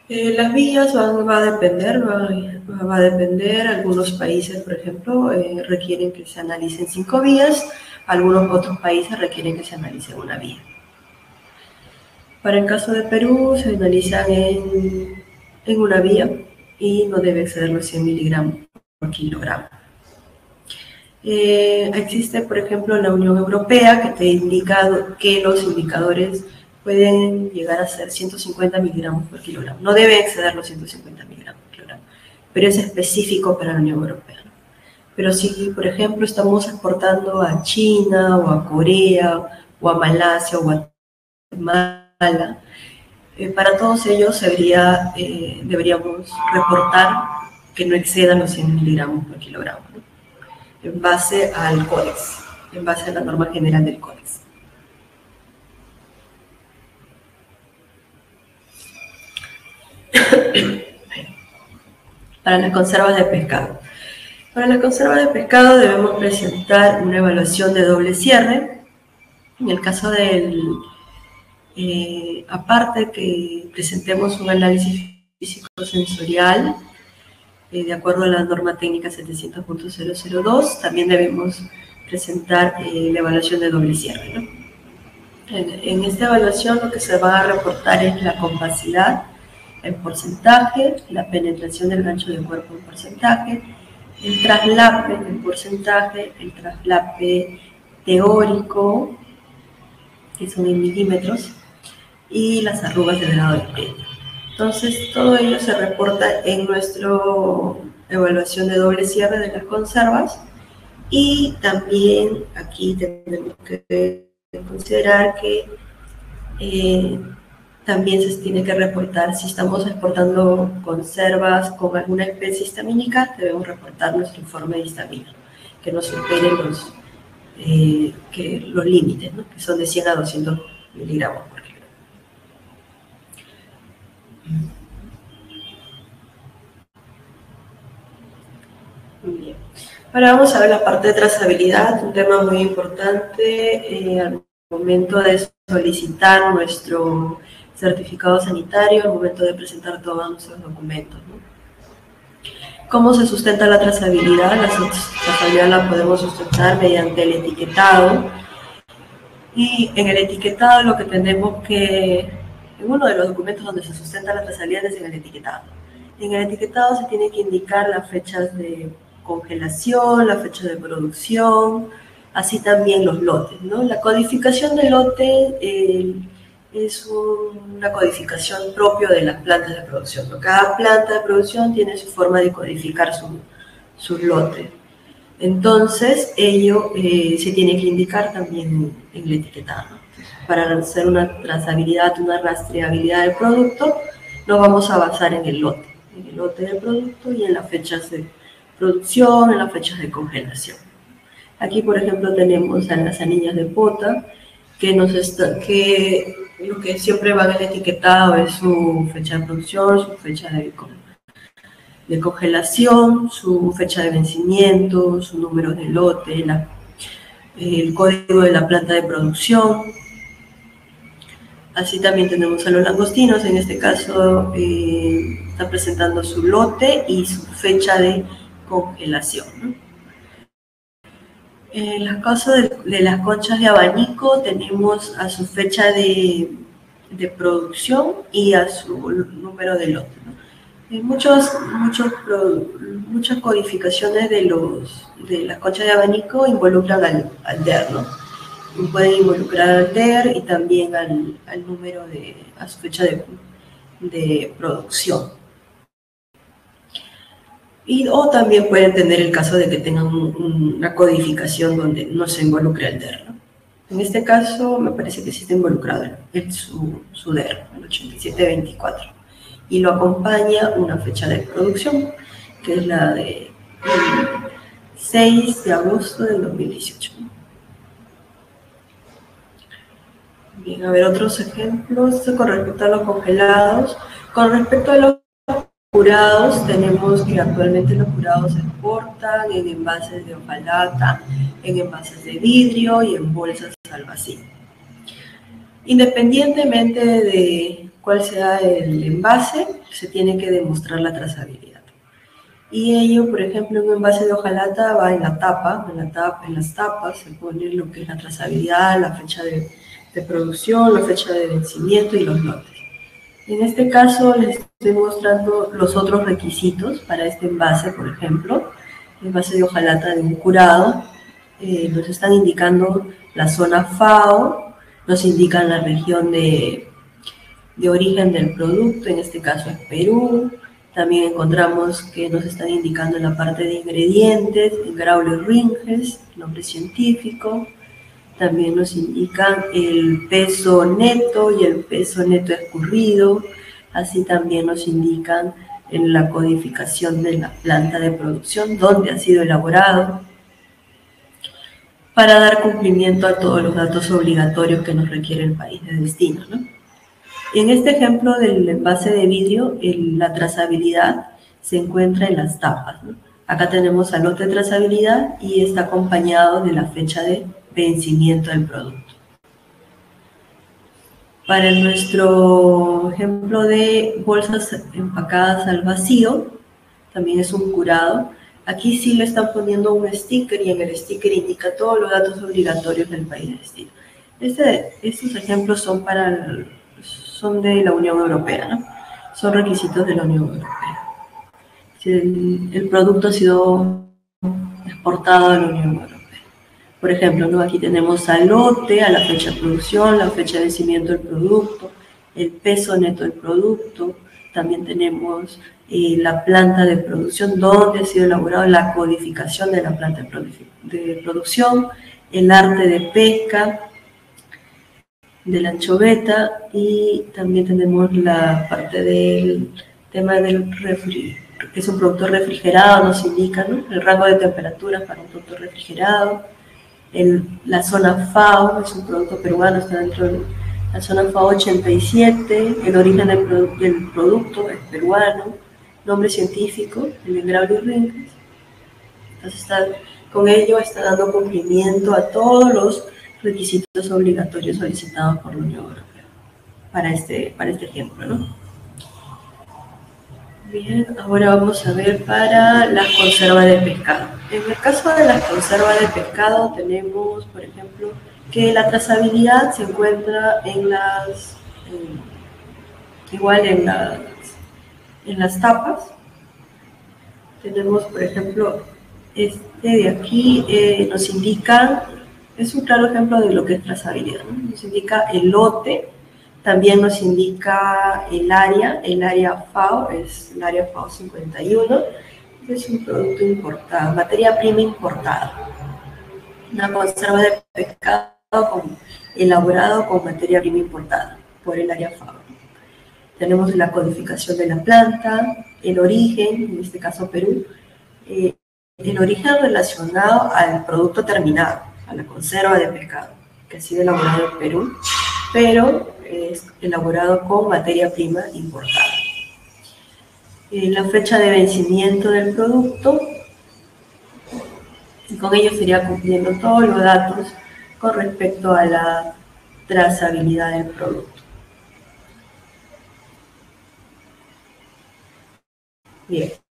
Eh, las vías van, va a depender, va, a depender, algunos países, por ejemplo, eh, requieren que se analicen cinco vías, algunos otros países requieren que se analice una vía. Para el caso de Perú se analizan en, en una vía y no debe exceder los 100 miligramos por kilogramo. Eh, existe, por ejemplo, la Unión Europea que te indica que los indicadores pueden llegar a ser 150 miligramos por kilogramo. No debe exceder los 150 miligramos por kilogramo, pero es específico para la Unión Europea. Pero si, por ejemplo, estamos exportando a China o a Corea o a Malasia o a Guatemala, eh, para todos ellos eh, deberíamos reportar que no excedan los 100 miligramos por kilogramo en base al códex, en base a la norma general del códex. Para las conservas de pescado. Para las conservas de pescado debemos presentar una evaluación de doble cierre. En el caso del, eh, aparte que presentemos un análisis físico-sensorial, eh, de acuerdo a la norma técnica 700.002, también debemos presentar eh, la evaluación de doble cierre. En, esta evaluación lo que se va a reportar es la capacidad en porcentaje, la penetración del gancho de cuerpo en porcentaje, el traslape en porcentaje, el traslape teórico, que son en milímetros, y las arrugas del grado de piel. Entonces, todo ello se reporta en nuestra evaluación de doble cierre de las conservas y también aquí tenemos que considerar que eh, también se tiene que reportar si estamos exportando conservas con alguna especie histamínica, debemos reportar nuestro informe de histamina, que no supere los, eh, los límites, que son de 100 a 200 miligramos. Bien. Ahora vamos a ver la parte de trazabilidad, un tema muy importante eh, al momento de solicitar nuestro certificado sanitario, al momento de presentar todos nuestros documentos. ¿Cómo se sustenta la trazabilidad? La trazabilidad la podemos sustentar mediante el etiquetado. Y en el etiquetado lo que tenemos que, en uno de los documentos donde se sustenta la trazabilidad es en el etiquetado. En el etiquetado se tiene que indicar las fechas de congelación, la fecha de producción, así también los lotes. ¿no? La codificación de lote eh, es una codificación propia de las plantas de producción. Cada planta de producción tiene su forma de codificar sus lotes. Entonces, ello eh, se tiene que indicar también en el etiquetado. Para hacer una trazabilidad, una rastreabilidad del producto, nos vamos a basar en el lote, en el lote del producto y en las fechas de producción, en las fechas de congelación. Aquí, por ejemplo, tenemos a las anillas de pota, que, nos está, que lo que siempre va en etiquetado es su fecha de producción, su fecha de, de congelación, su fecha de vencimiento, su número de lote, el código de la planta de producción. Así también tenemos a los langostinos, en este caso eh, está presentando su lote y su fecha de congelación. En el caso de, las conchas de abanico tenemos a su fecha de, producción y a su número de lote. muchos, muchos, muchas codificaciones de, los, de las conchas de abanico involucran al, al DER, ¿no? Pueden involucrar al DER y también al, al número de, a su fecha de, de producción. Y, o también pueden tener el caso de que tengan una codificación donde no se involucre el DER. En este caso, me parece que sí está involucrado el, su, su DER, el 8724. Y lo acompaña una fecha de producción, que es la de 6 de agosto del 2018. Bien, a ver otros ejemplos con respecto a los congelados. Con respecto a los curados, tenemos que actualmente los curados se exportan en envases de hojalata, en envases de vidrio y en bolsas al vacío. Independientemente de cuál sea el envase, se tiene que demostrar la trazabilidad. Y ello, por ejemplo, en un envase de hojalata va en la tapa, en, la tapa, en las tapas se pone lo que es la trazabilidad, la fecha de, de producción, la fecha de vencimiento y los lotes. En este caso les estoy mostrando los otros requisitos para este envase, por ejemplo. El envase de hojalata de un curado. Eh, nos están indicando la zona FAO, nos indican la región de, de origen del producto, en este caso es Perú. También encontramos que nos están indicando la parte de ingredientes, en Grauler Ringes, nombre científico, también nos indican el peso neto y el peso neto escurrido. Así también nos indican en la codificación de la planta de producción, dónde ha sido elaborado, para dar cumplimiento a todos los datos obligatorios que nos requiere el país de destino. En este ejemplo del envase de vidrio, la trazabilidad se encuentra en las tapas. Acá tenemos al lote de trazabilidad y está acompañado de la fecha de vencimiento del producto. Para nuestro ejemplo de bolsas empacadas al vacío, también es un curado. Aquí sí le están poniendo un sticker y en el sticker indica todos los datos obligatorios del país de destino. Este, estos ejemplos son, para son de la Unión Europea, son requisitos de la Unión Europea. Si el, producto ha sido exportado a la Unión Europea. Por ejemplo, ¿no? aquí tenemos al lote, a la fecha de producción, la fecha de vencimiento del producto, el peso neto del producto, también tenemos eh, la planta de producción, donde ha sido elaborada la codificación de la planta de, producción, el arte de pesca de la anchoveta y también tenemos la parte del tema del refri, que es un producto refrigerado, nos indica el rango de temperaturas para un producto refrigerado. La zona FAO es un producto peruano, está dentro de la zona FAO 87, el origen del, del producto es peruano, nombre científico, el de Ringes. Entonces, está, con ello está dando cumplimiento a todos los requisitos obligatorios solicitados por la Unión Europea para este, para este ejemplo. ¿no? Bien, ahora vamos a ver para las conservas de pescado. En el caso de las conservas de pescado tenemos, por ejemplo, que la trazabilidad se encuentra en las, igual en las en las tapas. Tenemos, por ejemplo, este de aquí eh, nos indica, es un claro ejemplo de lo que es trazabilidad, nos indica el lote, también nos indica el área, el área FAO, es el área FAO 51, es un producto importado, materia prima importada. Una conserva de pescado elaborado con materia prima importada por el área FAO. Tenemos la codificación de la planta, el origen, en este caso Perú, eh, el origen relacionado al producto terminado, a la conserva de pescado, que ha sido elaborado en Perú, pero es elaborado con materia prima importada. Eh, la fecha de vencimiento del producto, y con ello sería cumpliendo todos los datos con respecto a la trazabilidad del producto. Bien.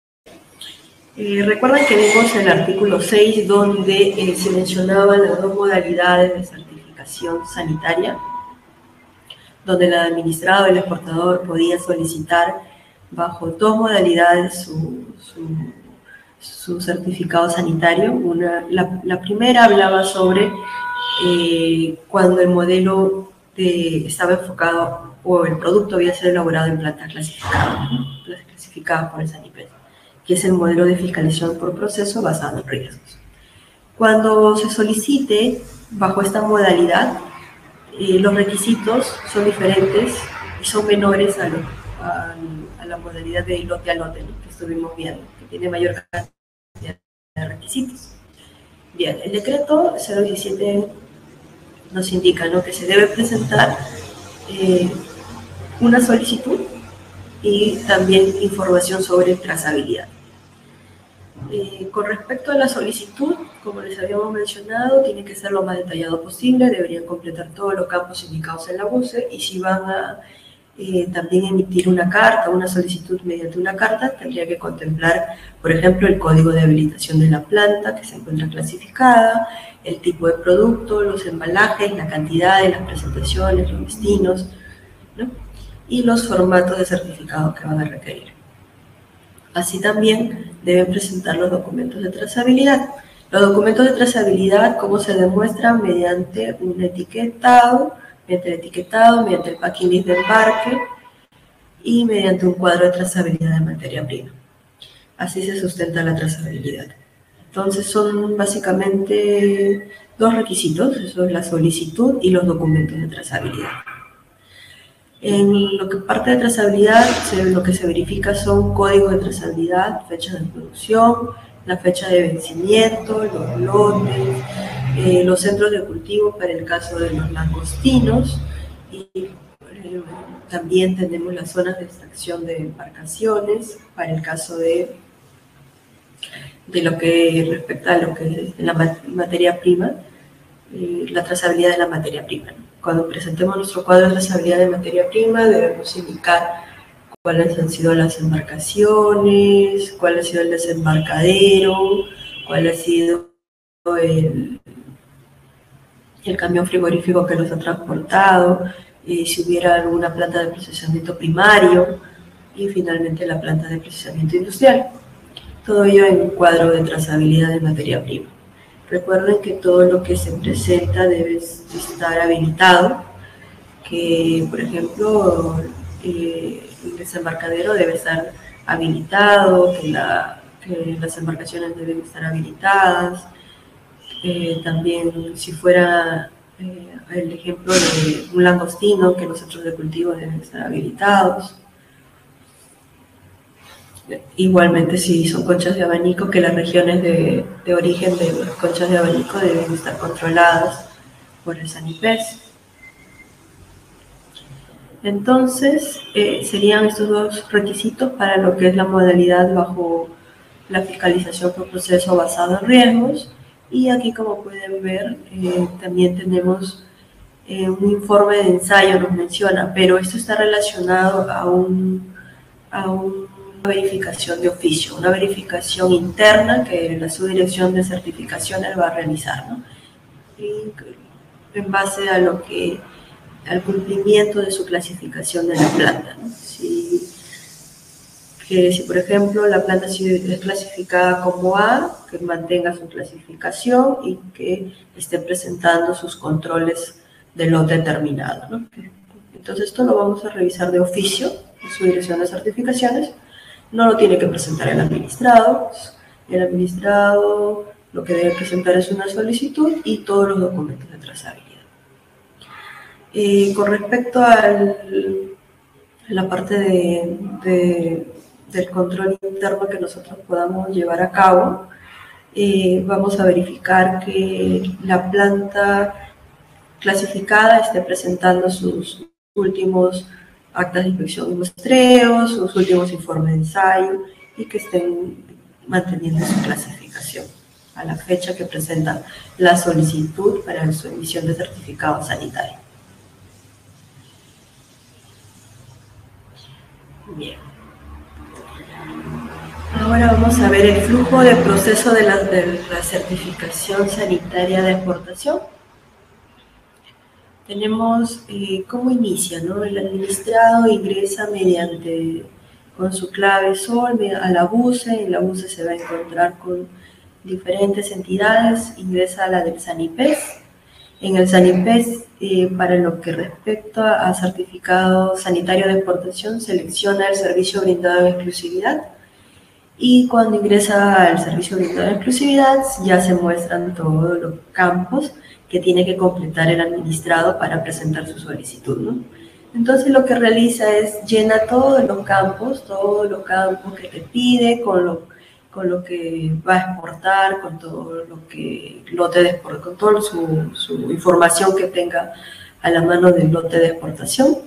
Eh, recuerdan que vimos el artículo 6 donde eh, se mencionaban las dos modalidades de certificación sanitaria, donde el administrado el exportador podía solicitar bajo dos modalidades su, certificado sanitario. Una, la, primera hablaba sobre eh, cuando el modelo estaba enfocado o el producto había sido elaborado en plantas clasificadas por el SANIPED, que es el modelo de fiscalización por proceso basado en riesgos. Cuando se solicite bajo esta modalidad, eh, los requisitos son diferentes y son menores a, la modalidad de lote a lote que estuvimos viendo, que tiene mayor cantidad de requisitos. Bien, el decreto 017 nos indica ¿no? que se debe presentar eh, una solicitud y también información sobre trazabilidad. Eh, con respecto a la solicitud, como les habíamos mencionado, tiene que ser lo más detallado posible, deberían completar todos los campos indicados en la UCE y si van a eh, también emitir una carta, una solicitud mediante una carta, tendría que contemplar, por ejemplo, el código de habilitación de la planta que se encuentra clasificada, el tipo de producto, los embalajes, la cantidad de las presentaciones, los destinos, ¿no? y los formatos de certificado que van a requerir. Así también deben presentar los documentos de trazabilidad. Los documentos de trazabilidad, ¿cómo se demuestran? Mediante un etiquetado, mediante el etiquetado, mediante el packing list de embarque y mediante un cuadro de trazabilidad de materia prima. Así se sustenta la trazabilidad. Entonces son básicamente dos requisitos, eso es la solicitud y los documentos de trazabilidad. En lo que parte de trazabilidad, lo que se verifica son códigos de trazabilidad, fecha de producción, la fecha de vencimiento, los lotes, eh, los centros de cultivo para el caso de los langostinos y eh, también tenemos las zonas de extracción de embarcaciones para el caso de, de lo que respecta a lo que es la materia prima, eh, la trazabilidad de la materia prima. Cuando presentemos nuestro cuadro de trazabilidad de materia prima, debemos indicar cuáles han sido las embarcaciones, cuál ha sido el desembarcadero, cuál ha sido el, el camión frigorífico que los ha transportado, si hubiera alguna planta de procesamiento primario, y finalmente la planta de procesamiento industrial. Todo ello en un cuadro de trazabilidad de materia prima. Recuerden que todo lo que se presenta debe estar habilitado, que por ejemplo eh, el desembarcadero debe estar habilitado, que, las embarcaciones deben estar habilitadas, eh, también si fuera eh, el ejemplo de un langostino, que los centros de cultivo deben estar habilitados. Igualmente, si son conchas de abanico, que las regiones de, origen de las conchas de abanico deben estar controladas por el SANIPES. Entonces, eh, serían estos dos requisitos para lo que es la modalidad bajo la fiscalización por proceso basado en riesgos. Y aquí, como pueden ver, eh, también tenemos eh, un informe de ensayo, nos menciona, pero esto está relacionado a, un, a una verificación de oficio, una verificación interna que la subdirección de certificaciones va a realizar, ¿no? en base a lo que al cumplimiento de su clasificación de la planta. ¿no? Si, que si, por ejemplo, la planta es clasificada como A, que mantenga su clasificación y que esté presentando sus controles de lote determinado. ¿no? Entonces esto lo vamos a revisar de oficio su dirección de certificaciones. No lo tiene que presentar el administrado. El administrado lo que debe presentar es una solicitud y todos los documentos de trazabilidad. Eh, con respecto a la parte de, del control interno que nosotros podamos llevar a cabo, eh, vamos a verificar que la planta clasificada esté presentando sus últimos actas de inspección y muestreos, sus últimos informes de ensayo y que estén manteniendo su clasificación a la fecha que presenta la solicitud para su emisión de certificado sanitario. Bien. Ahora vamos a ver el flujo de proceso de la, de la certificación sanitaria de exportación tenemos eh, cómo inicia, ¿no? El administrado ingresa mediante, con su clave SOL a la BUSE, en la BUSE se va a encontrar con diferentes entidades, ingresa a la del SANIPES. En el SANIPES, eh, para lo que respecta a certificado sanitario de exportación, selecciona el servicio brindado en exclusividad y cuando ingresa al servicio brindado en exclusividad ya se muestran todos los campos que tiene que completar el administrado para presentar su solicitud. ¿no? Entonces lo que realiza es llena todos los campos, todos los campos que te pide, con lo, con lo que va a exportar, con todo lo que lote de con toda su, su información que tenga a la mano del lote de exportación.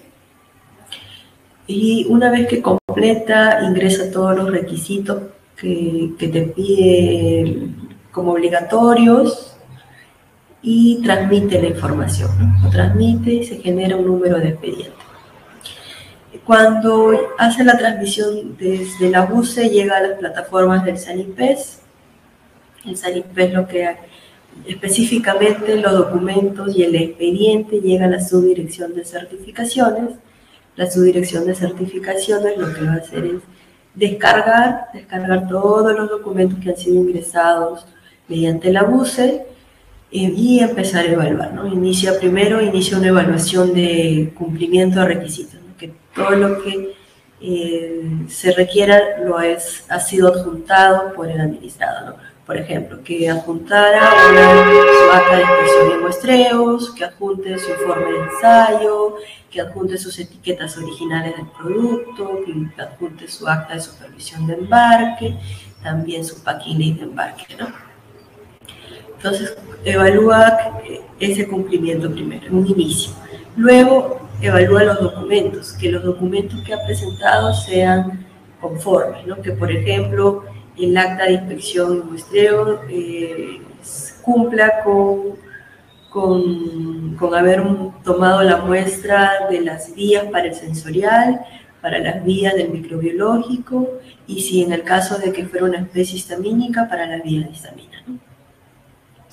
Y una vez que completa, ingresa todos los requisitos que, que te pide como obligatorios y transmite la información. Lo transmite y se genera un número de expediente. Cuando hace la transmisión desde la BUSE, llega a las plataformas del SANIPES. El SANIPES lo que específicamente los documentos y el expediente llega a la subdirección de certificaciones. La subdirección de certificaciones lo que va a hacer es descargar, descargar todos los documentos que han sido ingresados mediante la BUSE y empezar a evaluar. ¿no? Inicia primero, inicia una evaluación de cumplimiento de requisitos, que todo lo que eh, se requiera lo es, ha sido adjuntado por el administrado. ¿no? Por ejemplo, que adjuntara su acta de expresión y muestreos, que adjunte su informe de ensayo, que adjunte sus etiquetas originales del producto, que adjunte su acta de supervisión de embarque, también su packing de embarque. ¿no? Entonces, evalúa ese cumplimiento primero, en un inicio. Luego, evalúa los documentos, que los documentos que ha presentado sean conformes, ¿no? que por ejemplo el acta de inspección y muestreo eh, cumpla con, con, haber tomado la muestra de las vías para el sensorial, para las vías del microbiológico y si en el caso de que fuera una especie histamínica, para las vías de histamina.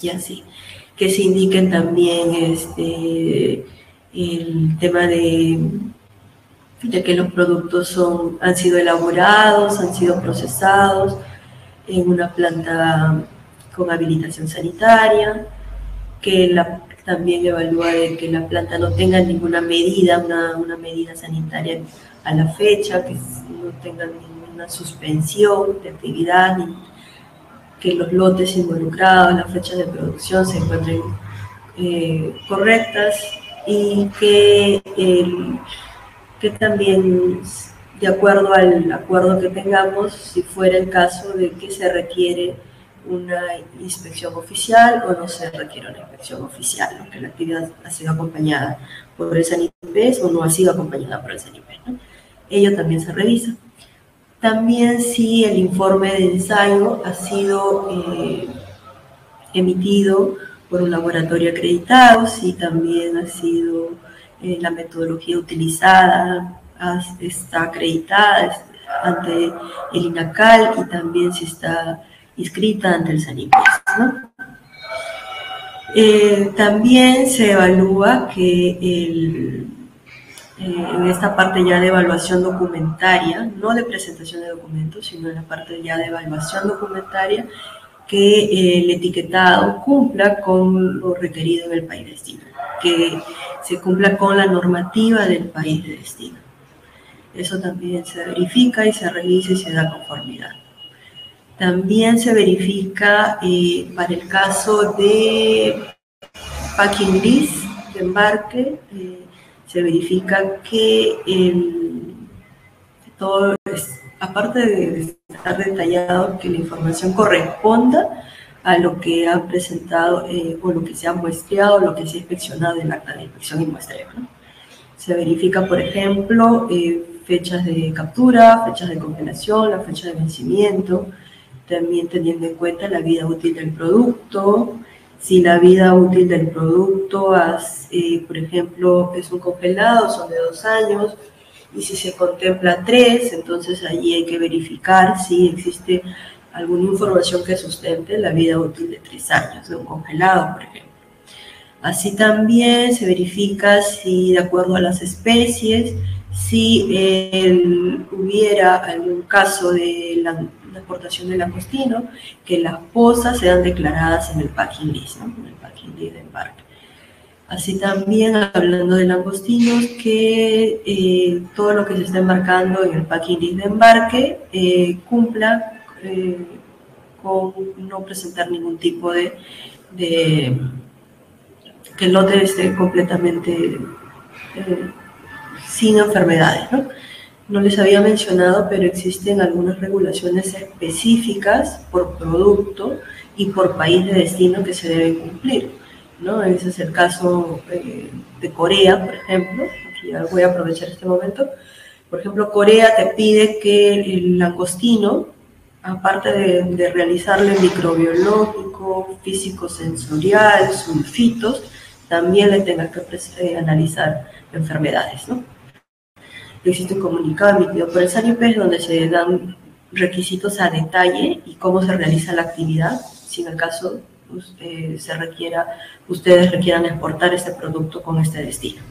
Y así. Que se indiquen también este, el tema de de que los productos son, han sido elaborados, han sido procesados en una planta con habilitación sanitaria, que la, también evalúa de que la planta no tenga ninguna medida, una, una medida sanitaria a la fecha, que no tenga ninguna suspensión de actividad, ni que los lotes involucrados, las fechas de producción se encuentren eh, correctas y que, que también de acuerdo al acuerdo que tengamos, si fuera el caso de que se requiere una inspección oficial o no se requiere una inspección oficial, que la actividad ha sido acompañada por el SANIPES o no ha sido acompañada por el SANIPES. Ello también se revisa. También si el informe de ensayo ha sido eh, emitido por un laboratorio acreditado, si también ha sido eh, la metodología utilizada está acreditada ante el INACAL y también si está inscrita ante el SANIPES. Eh, también se evalúa que eh, en esta parte ya de evaluación documentaria, no de presentación de documentos, sino en la parte ya de evaluación documentaria, que eh, el etiquetado cumpla con lo requerido en el país de destino, que se cumpla con la normativa del país de destino. Eso también se verifica y se revisa y se da conformidad. También se verifica eh, para el caso de packing list de embarque, eh, se verifica que todo, aparte de estar detallado, que la información corresponda a lo que ha presentado eh, o lo que se ha muestreado, lo que se ha inspeccionado en el acta de inspección y muestreo. Se verifica, por ejemplo, fechas de captura, fechas de congelación, la fecha de vencimiento, también teniendo en cuenta la vida útil del producto, si la vida útil del producto, eh, por ejemplo, es un congelado, son de dos años, y si se contempla tres, entonces allí hay que verificar si existe alguna información que sustente la vida útil de tres años de un congelado, por ejemplo. Así también se verifica si, de acuerdo a las especies, si hubiera algún caso de la exportación del langostino, que las posas sean declaradas en el packing list, en el packing list de embarque. Así también, hablando de langostinos, que eh, todo lo que se está embarcando en el packing list de embarque eh, cumpla eh, con no presentar ningún tipo de, de que el lote esté completamente sin enfermedades. ¿no? No les había mencionado, pero existen algunas regulaciones específicas por producto y por país de destino que se deben cumplir. ¿no? Ese es el caso eh, de Corea, por ejemplo. Aquí ya voy a aprovechar este momento. Por ejemplo, Corea te pide que el langostino, aparte de, realizarle microbiológico, físico-sensorial, sulfitos, también le tenga que eh, analizar enfermedades. ¿no? Existe un comunicado emitido por el SANIPES donde se dan requisitos a detalle y cómo se realiza la actividad, si en el caso usted, se requiera, ustedes requieran exportar este producto con este destino.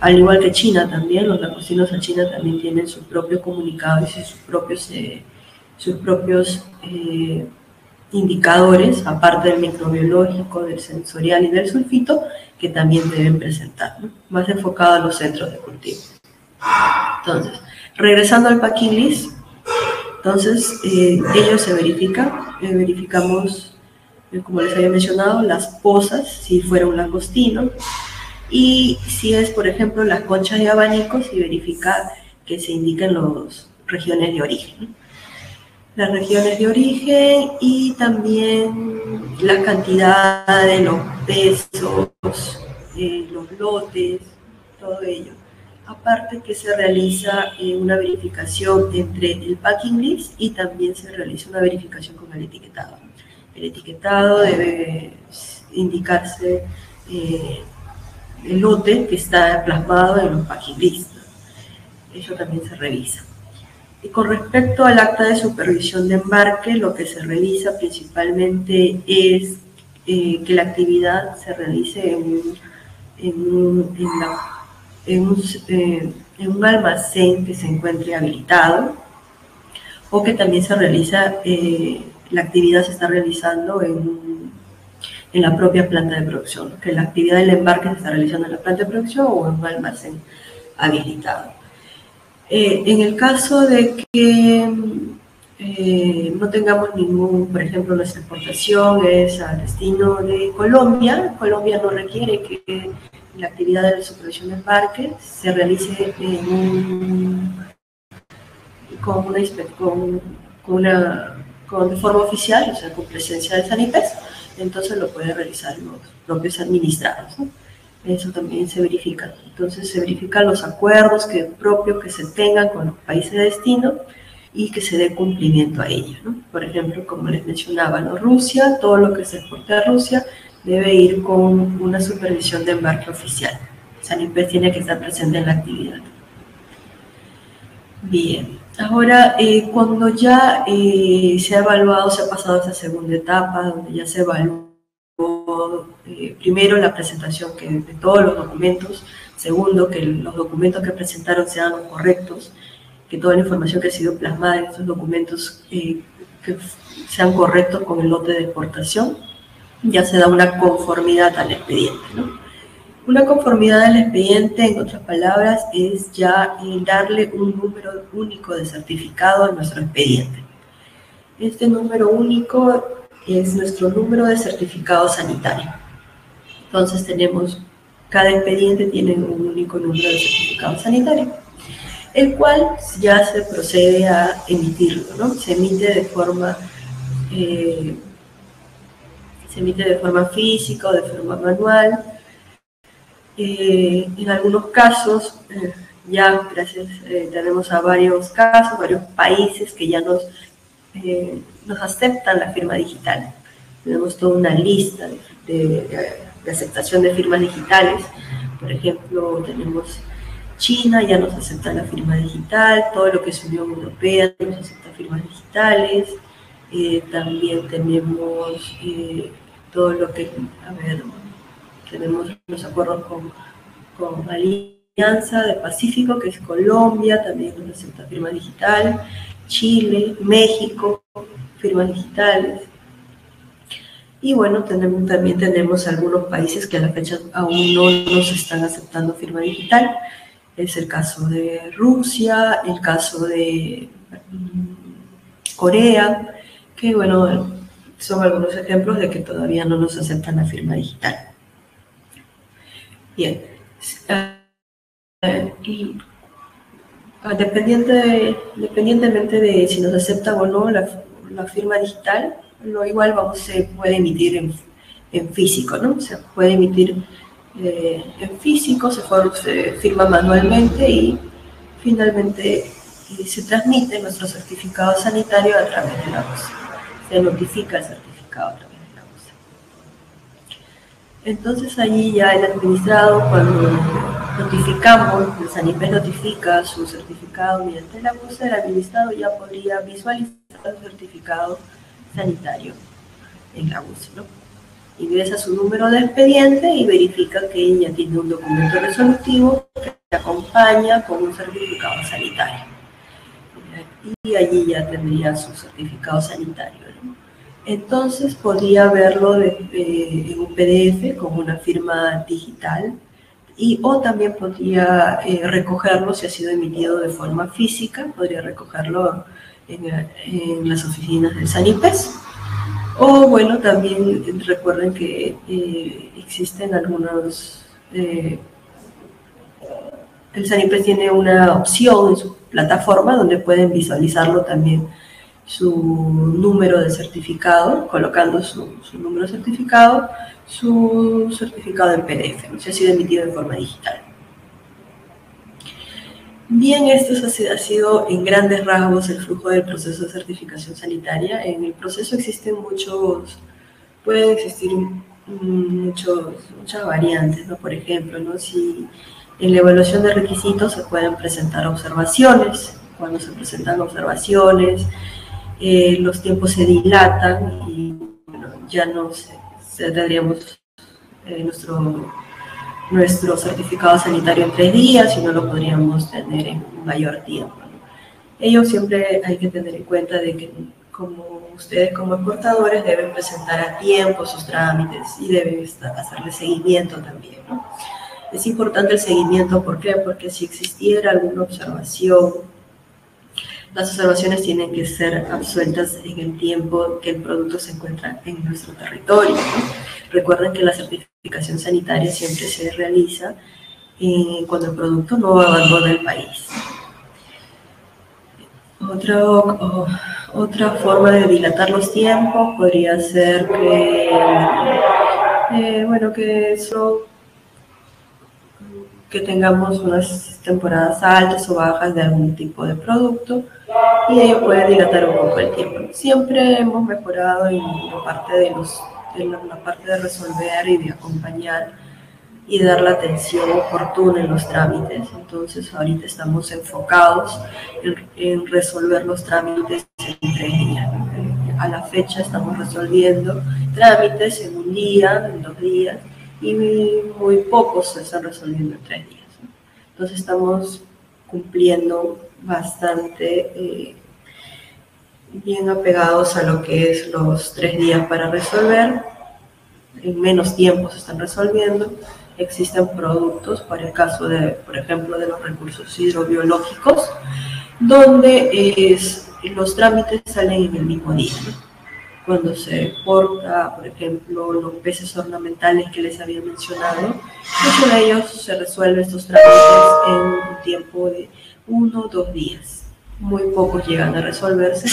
Al igual que China también, los lacosinos a China también tienen su propio comunicado y sus propios, eh, sus propios eh, indicadores, aparte del microbiológico, del sensorial y del sulfito, que también deben presentar, más enfocado a los centros de cultivo. Entonces, regresando al packing list, entonces eh, ellos se verifican, eh, verificamos, eh, como les había mencionado, las posas, si fuera un langostino, y si es, por ejemplo, las conchas de abanicos, y verificar que se indiquen las regiones de origen. Las regiones de origen y también la cantidad de los pesos, los lotes, todo ello aparte que se realiza eh, una verificación entre el packing list y también se realiza una verificación con el etiquetado. El etiquetado debe indicarse eh, el lote que está plasmado en los packing list. Eso también se revisa. Y con respecto al acta de supervisión de embarque, lo que se revisa principalmente es eh, que la actividad se realice en, en, en la en un, eh, un almacén que se encuentre habilitado o que también se realiza, eh, la actividad se está realizando en, en, la propia planta de producción, que la actividad del embarque se está realizando en la planta de producción o en un almacén habilitado. Eh, en el caso de que eh, no tengamos ningún, por ejemplo, nuestra exportación es al destino de Colombia, Colombia no requiere que la actividad de la supervisión de embarque se realice en un con una, con, con, de forma oficial, o sea, con presencia de Sanipes, entonces lo pueden realizar los propios administrados. Eso también se verifica. Entonces se verifican los acuerdos que, propios que se tengan con los países de destino y que se dé cumplimiento a ellos. Por ejemplo, como les mencionaba, ¿no? Rusia, todo lo que se exporte a Rusia debe ir con una supervisión de embarque oficial. Sanipes tiene que estar presente en la actividad. Bien, Ahora, eh, cuando ya eh, se ha evaluado, se ha pasado esa segunda etapa, donde ya se evaluó eh, primero la presentación que, de todos los documentos, segundo, que los documentos que presentaron sean los correctos, que toda la información que ha sido plasmada en estos documentos que sean correctos con el lote de exportación, ya se da una conformidad al expediente. ¿no? Una conformidad del expediente, en otras palabras, es ya darle un número único de certificado a nuestro expediente. Este número único es nuestro número de certificado sanitario. Entonces tenemos, cada expediente tiene un único número de certificado sanitario, el cual ya se procede a emitirlo, ¿no? Se emite de forma, eh, se emite de forma física o de forma manual, eh, en algunos casos, eh, ya gracias, tenemos a varios casos, varios países que ya nos, nos aceptan la firma digital. Tenemos toda una lista de, aceptación de firmas digitales. Por ejemplo, tenemos China, ya nos acepta la firma digital, todo lo que es Unión Europea nos acepta firmas digitales. también tenemos todo lo que, a ver, tenemos los acuerdos con, con Alianza del Pacífico, que es Colombia, también nos acepta firma digital, Chile, México, firmas digitales. Y bueno, también tenemos algunos países que a la fecha aún no nos están aceptando firma digital. Es el caso de Rusia, el caso de mm, Corea, que bueno, son algunos ejemplos de que todavía no nos aceptan la firma digital. Bien. Eh, y, ah, dependiente, independientemente de si nos acepta o no la, firma digital, lo igual vamos, se puede emitir en, físico, ¿no? Se puede emitir eh, en físico, se, se, firma manualmente y finalmente se transmite nuestro certificado sanitario a través de la voz. Se notifica el certificado a través entonces allí ya el administrado, cuando notificamos, el SANIPES notifica su certificado mediante la voz, el administrado ya podría visualizar el certificado sanitario en la ¿no? Ingresa su número de expediente y verifica que ella tiene un documento resolutivo que acompaña con un certificado sanitario. Y allí ya tendría su certificado sanitario, entonces podría verlo en un PDF con una firma digital y o también podría eh, recogerlo si ha sido emitido de forma física, podría recogerlo en, las oficinas del Sanipes. O bueno, también recuerden que eh, existen algunos... Eh, el Sanipes tiene una opción en su plataforma donde pueden visualizarlo también su número de certificado, colocando su, número de certificado, su certificado en PDF, no ha sido emitido de forma digital. Bien, esto ha sido en grandes rasgos el flujo del proceso de certificación sanitaria. En el proceso existen muchos, pueden existir muchos, muchas variantes, ¿no? Por ejemplo, ¿no? si en la evaluación de requisitos se pueden presentar observaciones, cuando se presentan observaciones, eh, los tiempos se dilatan y ya no se, tendríamos eh, nuestro nuestro certificado sanitario en tres días y no lo podríamos tener en mayor tiempo. Ello siempre hay que tener en cuenta de que como ustedes como exportadores deben presentar a tiempo sus trámites y deben hacerle seguimiento también. ¿no? Es importante el seguimiento, ¿por qué? Porque si existiera alguna observación, las observaciones tienen que ser absueltas en el tiempo que el producto se encuentra en nuestro territorio. Recuerden que la certificación sanitaria siempre se realiza eh, cuando el producto no abandona el país. Otra, otra forma de dilatar los tiempos podría ser que, eh, bueno, que eso que tengamos unas temporadas altas o bajas de algún tipo de producto y ello puede dilatar un poco el tiempo. Siempre hemos mejorado en parte de, los, la, parte de resolver y de acompañar y dar la atención oportuna en los trámites. Entonces ahorita estamos enfocados en, en resolver los trámites en tres días. A la fecha estamos resolviendo trámites en un día, en dos días y muy pocos se están resolviendo en tres días. Entonces estamos cumpliendo bastante eh, bien apegados a lo que es los tres días para resolver. En menos tiempo se están resolviendo. Existen productos, para el caso de, por ejemplo, de los recursos hidrobiológicos, donde es, los trámites salen en el mismo día cuando se exporta, por ejemplo, los peces ornamentales que les había mencionado, muchos de ellos se resuelven estos trámites en un tiempo de uno o dos días. Muy pocos llegan a resolverse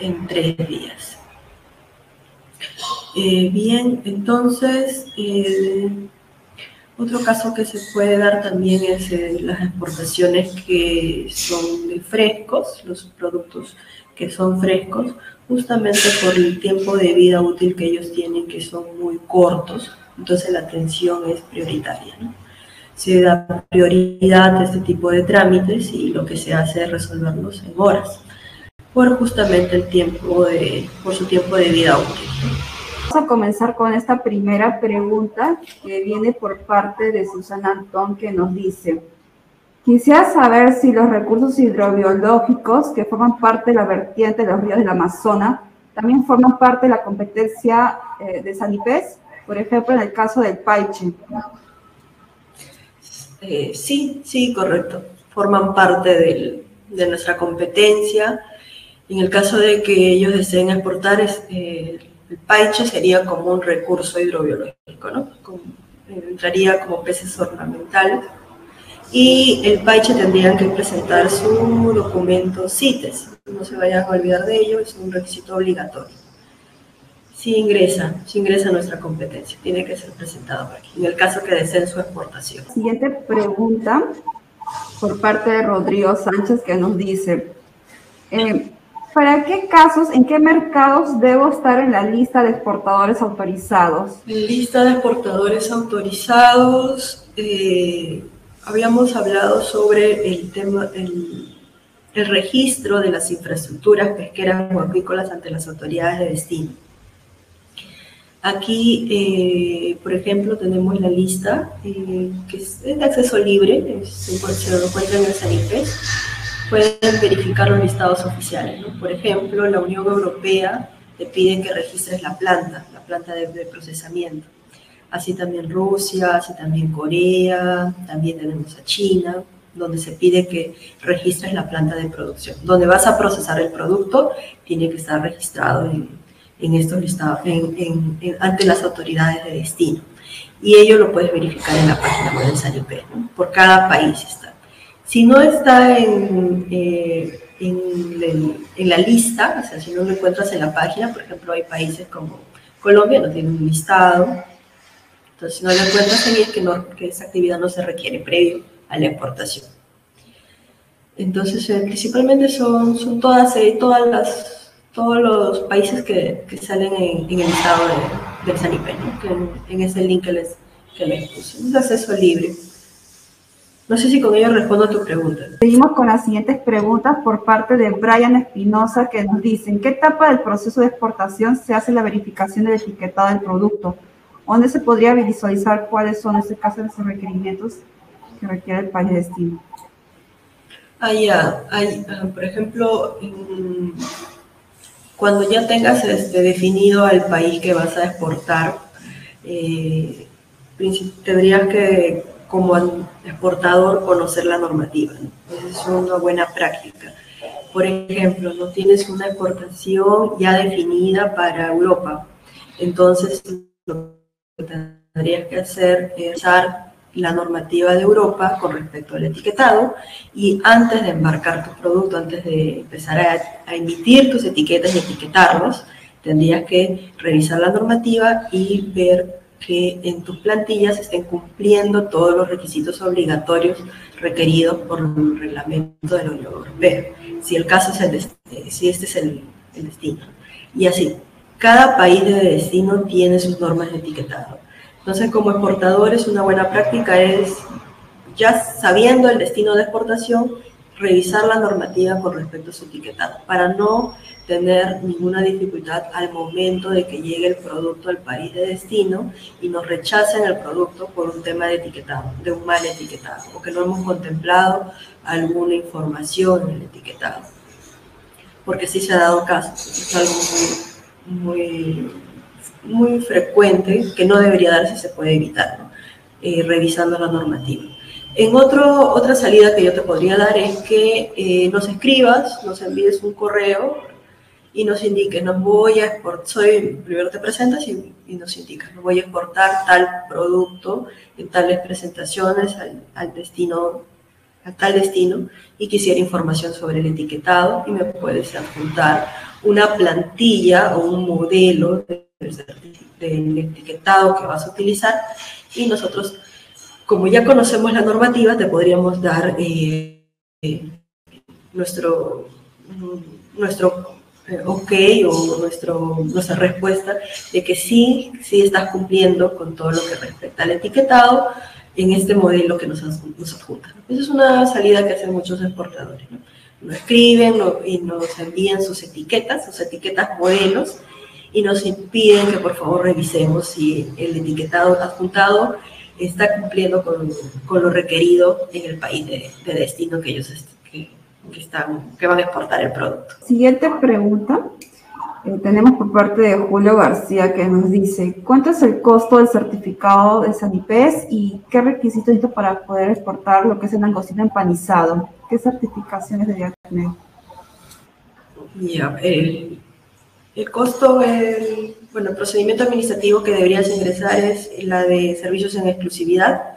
en tres días. Eh, bien, entonces, otro caso que se puede dar también es eh, las exportaciones que son de frescos, los productos que son frescos, justamente por el tiempo de vida útil que ellos tienen, que son muy cortos, entonces la atención es prioritaria. Se da prioridad a este tipo de trámites y lo que se hace es resolverlos en horas, por justamente el tiempo de, por su tiempo de vida útil. Vamos a comenzar con esta primera pregunta que viene por parte de Susana Antón que nos dice, Quisiera saber si los recursos hidrobiológicos que forman parte de la vertiente de los ríos del Amazonas también forman parte de la competencia eh, de Sanipés, por ejemplo, en el caso del Paiche. Eh, sí, sí, correcto. Forman parte de nuestra competencia. En el caso de que ellos deseen exportar, eh, el Paiche sería como un recurso hidrobiológico, ¿no? entraría como peces ornamentales y el PAICHE tendrían que presentar su documento CITES. No se vayan a olvidar de ello, es un requisito obligatorio. Si ingresa, si ingresa a nuestra competencia, tiene que ser presentado por aquí, en el caso que deseen su exportación. Siguiente pregunta por parte de Rodrigo Sánchez que nos dice, eh, ¿para qué casos, en qué mercados debo estar en la lista de exportadores autorizados? Lista de exportadores autorizados, eh, habíamos hablado sobre el tema, el, registro de las infraestructuras pesqueras o acuícolas ante las autoridades de destino. Aquí, eh, por ejemplo, tenemos la lista eh, que es de acceso libre, se, lo encuentran en el SANIPES. Pueden verificar los listados oficiales. Por ejemplo, la Unión Europea te pide que registres la planta, la planta de procesamiento así también Rusia, así también Corea, también tenemos a China, donde se pide que registres la planta de producción. Donde vas a procesar el producto, tiene que estar registrado en, estos listados, ante las autoridades de destino. Y ello lo puedes verificar en la página web del SANIPE, por cada país está. Si no está en, eh, en, la lista, o sea, si no lo encuentras en la página, por ejemplo, hay países como Colombia, no tiene un listado, entonces, si no lo encuentras ahí es que, no, que esa actividad no se requiere previo a la exportación. Entonces, eh, principalmente son, son todas, eh, todas las, todos los países que, que salen en, en, el estado de, del Sanipé, en, ese link que les, que les puse. Es acceso libre. No sé si con ello respondo a tu pregunta. Seguimos con las siguientes preguntas por parte de Brian Espinosa que nos dice, ¿en qué etapa del proceso de exportación se hace la verificación del etiquetado del producto? ¿Dónde se podría visualizar cuáles son, en este caso, esos requerimientos que requiere el país de destino? Ah, ya. Ah, por ejemplo, cuando ya tengas este, definido al país que vas a exportar, eh, tendrías que, como exportador, conocer la normativa. Esa es una buena práctica. Por ejemplo, no tienes una exportación ya definida para Europa. Entonces, lo que tendrías que hacer es usar la normativa de Europa con respecto al etiquetado y antes de embarcar tu producto, antes de empezar a, emitir tus etiquetas y etiquetarlos, tendrías que revisar la normativa y ver que en tus plantillas estén cumpliendo todos los requisitos obligatorios requeridos por el reglamento de la Unión Europea, si el caso es el si este es el destino. Y así, cada país de destino tiene sus normas de etiquetado. Entonces, como exportadores, una buena práctica es, ya sabiendo el destino de exportación, revisar la normativa con respecto a su etiquetado, para no tener ninguna dificultad al momento de que llegue el producto al país de destino y nos rechacen el producto por un tema de etiquetado, de un mal etiquetado, o que no hemos contemplado alguna información en el etiquetado. Porque sí se ha dado caso, es algo muy, muy, frecuente que no debería darse, se puede evitar, eh, revisando la normativa. En otro, otra salida que yo te podría dar es que eh, nos escribas, nos envíes un correo y nos indique, nos voy a exportar, soy, primero te presentas y, nos indicas, nos voy a exportar tal producto en tales presentaciones al, destino, a tal destino y quisiera información sobre el etiquetado y me puedes adjuntar una plantilla o un modelo del, etiquetado que vas a utilizar y nosotros, como ya conocemos la normativa, te podríamos dar eh, eh, nuestro, nuestro eh, ok o nuestro, nuestra respuesta de que sí, sí estás cumpliendo con todo lo que respecta al etiquetado en este modelo que nos, nos adjunta. Esa es una salida que hacen muchos exportadores. ¿no? Nos escriben y nos envían sus etiquetas, sus etiquetas modelos, y nos impiden que por favor revisemos si el etiquetado adjuntado está cumpliendo con, con lo requerido en el país de, de destino que ellos que, están, que van a exportar el producto. Siguiente pregunta. Eh, tenemos por parte de Julio García que nos dice, ¿cuánto es el costo del certificado de Sanipes y qué requisitos necesito para poder exportar lo que es el langostino empanizado? ¿Qué certificaciones debería tener? Ya, el, el, costo, el, bueno, el procedimiento administrativo que deberías ingresar es la de servicios en exclusividad,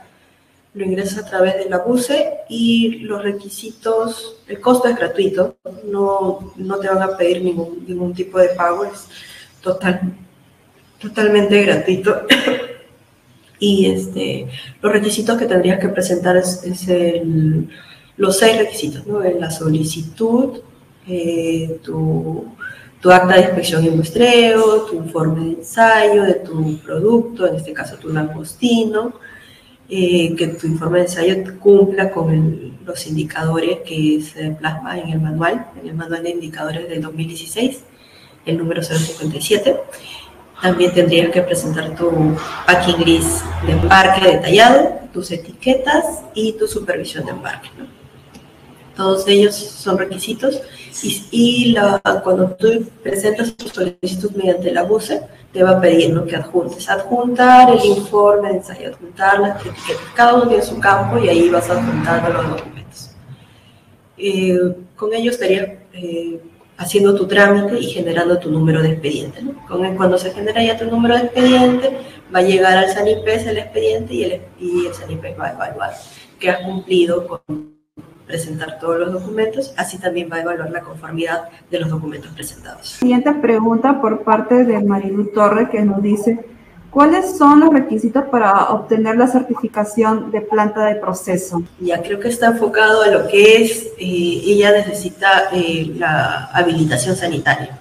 lo ingresas a través de la BUSE y los requisitos, el costo es gratuito, no, no te van a pedir ningún, ningún tipo de pago, es total, totalmente gratuito. y este, los requisitos que tendrías que presentar es, el, los seis requisitos, ¿no? la solicitud, eh, tu, tu acta de inspección y muestreo, tu informe de ensayo de tu producto, en este caso tu langostino, eh, que tu informe de ensayo cumpla con los indicadores que se plasma en el manual, en el manual de indicadores del 2016, el número 057. También tendrías que presentar tu packing gris de embarque detallado, tus etiquetas y tu supervisión de embarque. Todos ellos son requisitos y, la, cuando tú presentas tu solicitud mediante la BUSE, te va a pedir que adjuntes. Adjuntar el informe de ensayo, adjuntar. Cada uno tiene su campo y ahí vas adjuntando los documentos. Eh, con ello estarías eh, haciendo tu trámite y generando tu número de expediente. ¿no? Con cuando se genera ya tu número de expediente, va a llegar al SANIPES el expediente y el, y el SANIPES va a evaluar que has cumplido con presentar todos los documentos, así también va a evaluar la conformidad de los documentos presentados. Siguiente pregunta por parte de Marilu Torre que nos dice, ¿cuáles son los requisitos para obtener la certificación de planta de proceso? Ya creo que está enfocado a lo que es, eh, ella necesita eh, la habilitación sanitaria.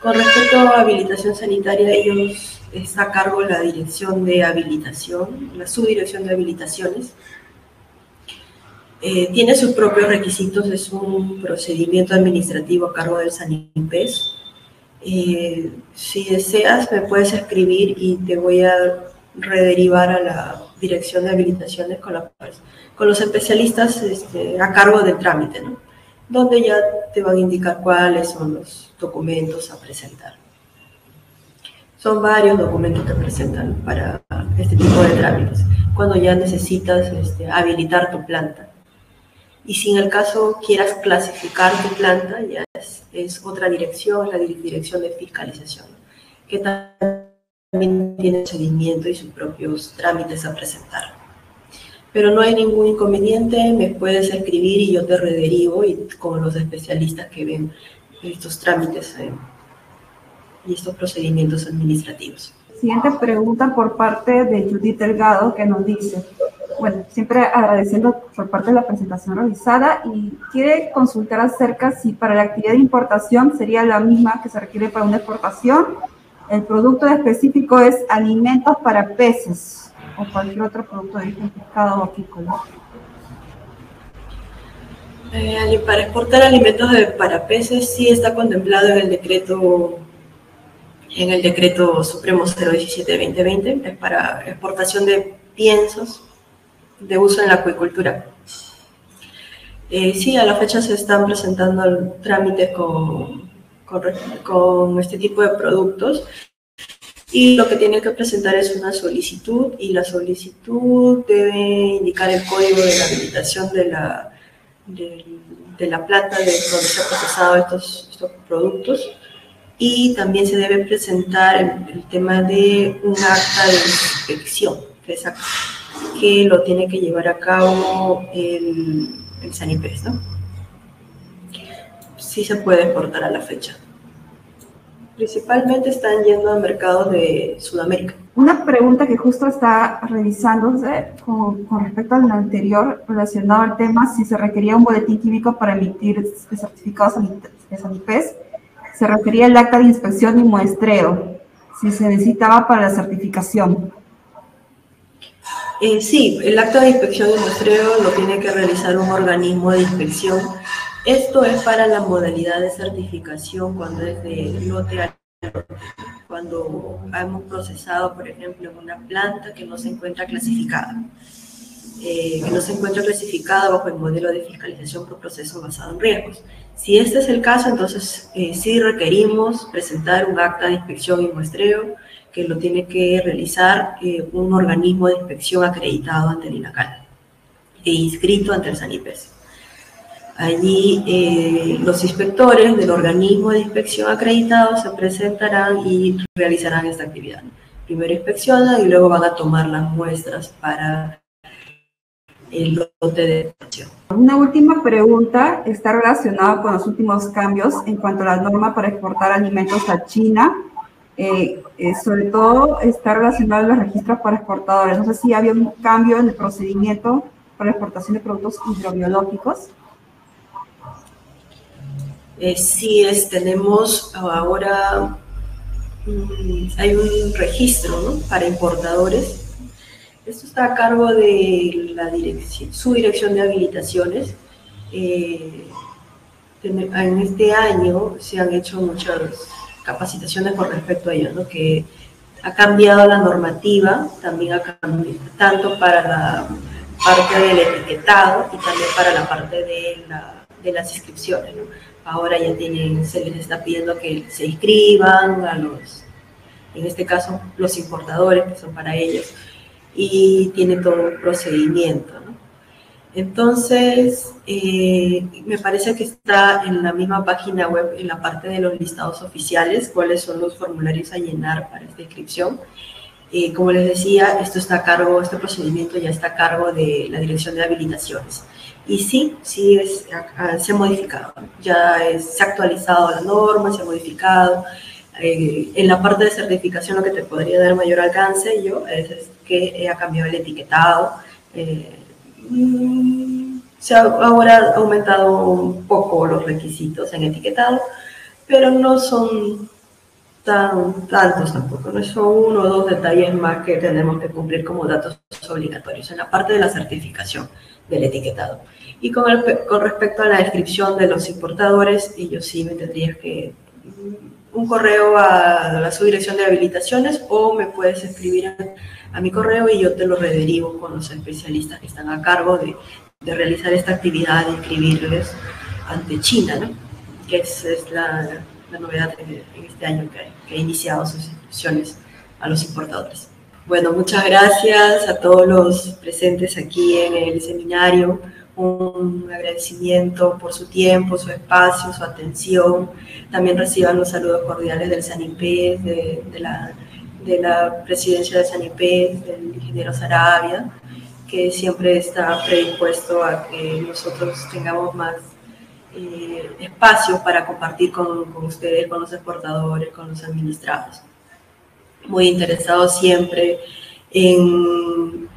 Con respecto a habilitación sanitaria, ellos está a cargo la dirección de habilitación, la subdirección de habilitaciones, eh, tiene sus propios requisitos, es un procedimiento administrativo a cargo del SANIPES Eh, si deseas, me puedes escribir y te voy a rederivar a la dirección de habilitaciones con, con los especialistas este, a cargo del trámite, ¿no? donde ya te van a indicar cuáles son los documentos a presentar. Son varios documentos que presentan para este tipo de trámites, cuando ya necesitas este, habilitar tu planta. Y si en el caso quieras clasificar tu planta, ya es, otra dirección, la dirección de fiscalización, que también tiene seguimiento y sus propios trámites a presentar. Pero no hay ningún inconveniente, me puedes escribir y yo te rederivo y con los especialistas que ven estos trámites eh, y estos procedimientos administrativos. Siguiente pregunta por parte de Judith Delgado que nos dice, bueno, siempre agradeciendo por parte de la presentación realizada y quiere consultar acerca si para la actividad de importación sería la misma que se requiere para una exportación. El producto específico es alimentos para peces o cualquier otro producto de origen pescado o apícola. Eh, para exportar alimentos para peces sí está contemplado en el decreto en el decreto supremo 017-2020, es para exportación de piensos de uso en la acuicultura. Eh, sí, a la fecha se están presentando trámites con, con, con, este tipo de productos y lo que tienen que presentar es una solicitud y la solicitud debe indicar el código de la habilitación de la, de, la planta de donde se han procesado estos, estos productos y también se debe presentar el, tema de un acta de inspección, que, que lo tiene que llevar a cabo el, el Sanipes, ¿no? Sí se puede exportar a la fecha. Principalmente están yendo a mercados de Sudamérica. Una pregunta que justo está revisándose con, con, respecto al anterior relacionado al tema, si se requería un boletín químico para emitir certificados de Sanipes se refería al acta de inspección y muestreo, si se necesitaba para la certificación. Sí, el acta de inspección y muestreo lo tiene que realizar un organismo de inspección. Esto es para la modalidad de certificación cuando es de lote a cuando hemos procesado, por ejemplo, una planta que no se encuentra clasificada. Eh, que no se encuentra clasificada bajo el modelo de fiscalización por proceso basado en riesgos. Si este es el caso, entonces eh, sí requerimos presentar un acta de inspección y muestreo que lo tiene que realizar eh, un organismo de inspección acreditado ante el INACAL e inscrito ante el SANIPES. Allí los inspectores del organismo de inspección acreditado se presentarán y realizarán esta actividad. Primero inspeccionan y luego van a tomar las muestras para el lote de. Una última pregunta está relacionada con los últimos cambios en cuanto a la norma para exportar alimentos a China. Eh, eh, sobre todo está relacionado a los registros para exportadores. No sé si había un cambio en el procedimiento para exportación de productos hidrobiológicos. Eh, sí, es, tenemos ahora, hay un registro ¿no? para importadores esto está a cargo de la dirección, su dirección de habilitaciones. Eh, en este año se han hecho muchas capacitaciones con respecto a ello, ¿no? que ha cambiado la normativa, también tanto para la parte del etiquetado y también para la parte de, de las inscripciones. ¿no? Ahora ya tienen, se les está pidiendo que se inscriban a los, en este caso, los importadores, que son para ellos, y tiene todo un procedimiento. ¿no? Entonces, eh, me parece que está en la misma página web, en la parte de los listados oficiales, cuáles son los formularios a llenar para esta inscripción. Eh, como les decía, esto está a cargo, este procedimiento ya está a cargo de la Dirección de Habilitaciones. Y sí, sí se ha modificado, ya se ha actualizado la norma, se ha modificado. Eh, en la parte de certificación lo que te podría dar mayor alcance yo es que ha cambiado el etiquetado. Eh, mm, se ha ahora aumentado un poco los requisitos en etiquetado, pero no son tan tantos tampoco, no son uno o dos detalles más que tenemos que cumplir como datos obligatorios en la parte de la certificación del etiquetado. Y con, con respecto a la descripción de los importadores, ellos sí me tendrías que un correo a la subdirección de habilitaciones o me puedes escribir a, mi correo y yo te lo rederivo con los especialistas que están a cargo de, de realizar esta actividad de inscribirles ante China, ¿no? que es, es la, la, novedad en, este año que, que ha iniciado sus inscripciones a los importadores. Bueno, muchas gracias a todos los presentes aquí en el seminario un agradecimiento por su tiempo, su espacio, su atención. También reciban los saludos cordiales del Sanipés, de, de, la, de la presidencia de Sanipés, del ingeniero Sarabia, que siempre está predispuesto a que nosotros tengamos más eh, espacio para compartir con, con ustedes, con los exportadores, con los administrados. Muy interesado siempre en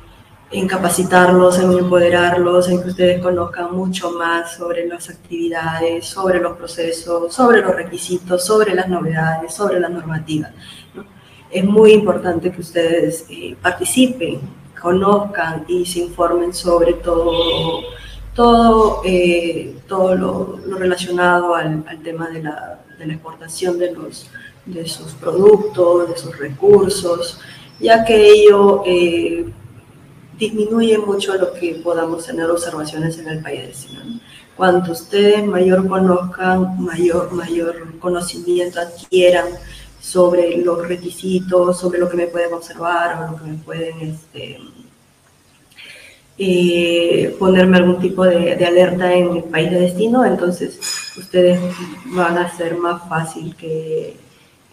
en capacitarlos, en empoderarlos, en que ustedes conozcan mucho más sobre las actividades, sobre los procesos, sobre los requisitos, sobre las novedades, sobre la normativa. Es muy importante que ustedes eh, participen, conozcan y se informen sobre todo, todo, eh, todo lo, relacionado al, al tema de la, de la, exportación de, los, de sus productos, de sus recursos, ya que ello eh, disminuye mucho lo que podamos tener observaciones en el país vecino. Cuanto ustedes mayor conozcan, mayor, mayor conocimiento adquieran sobre los requisitos, sobre lo que me pueden observar o lo que me pueden este, eh, ponerme algún tipo de, de, alerta en el país de destino, entonces ustedes van a ser más fácil que,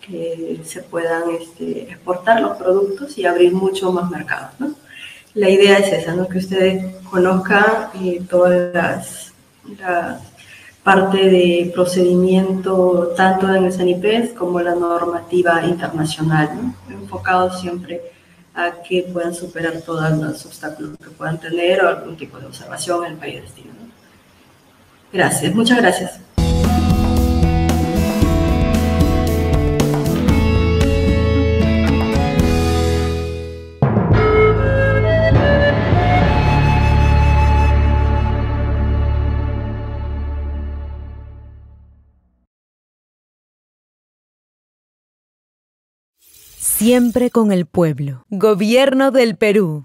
que se puedan este, exportar los productos y abrir mucho más mercados. ¿no? La idea es esa, ¿no? que ustedes conozcan eh, todas las, la parte de procedimiento tanto en el SANIPES como la normativa internacional, ¿no? enfocado siempre a que puedan superar todos los obstáculos que puedan tener o algún tipo de observación en el país de destino. ¿no? Gracias, muchas gracias. Siempre con el pueblo. Gobierno del Perú.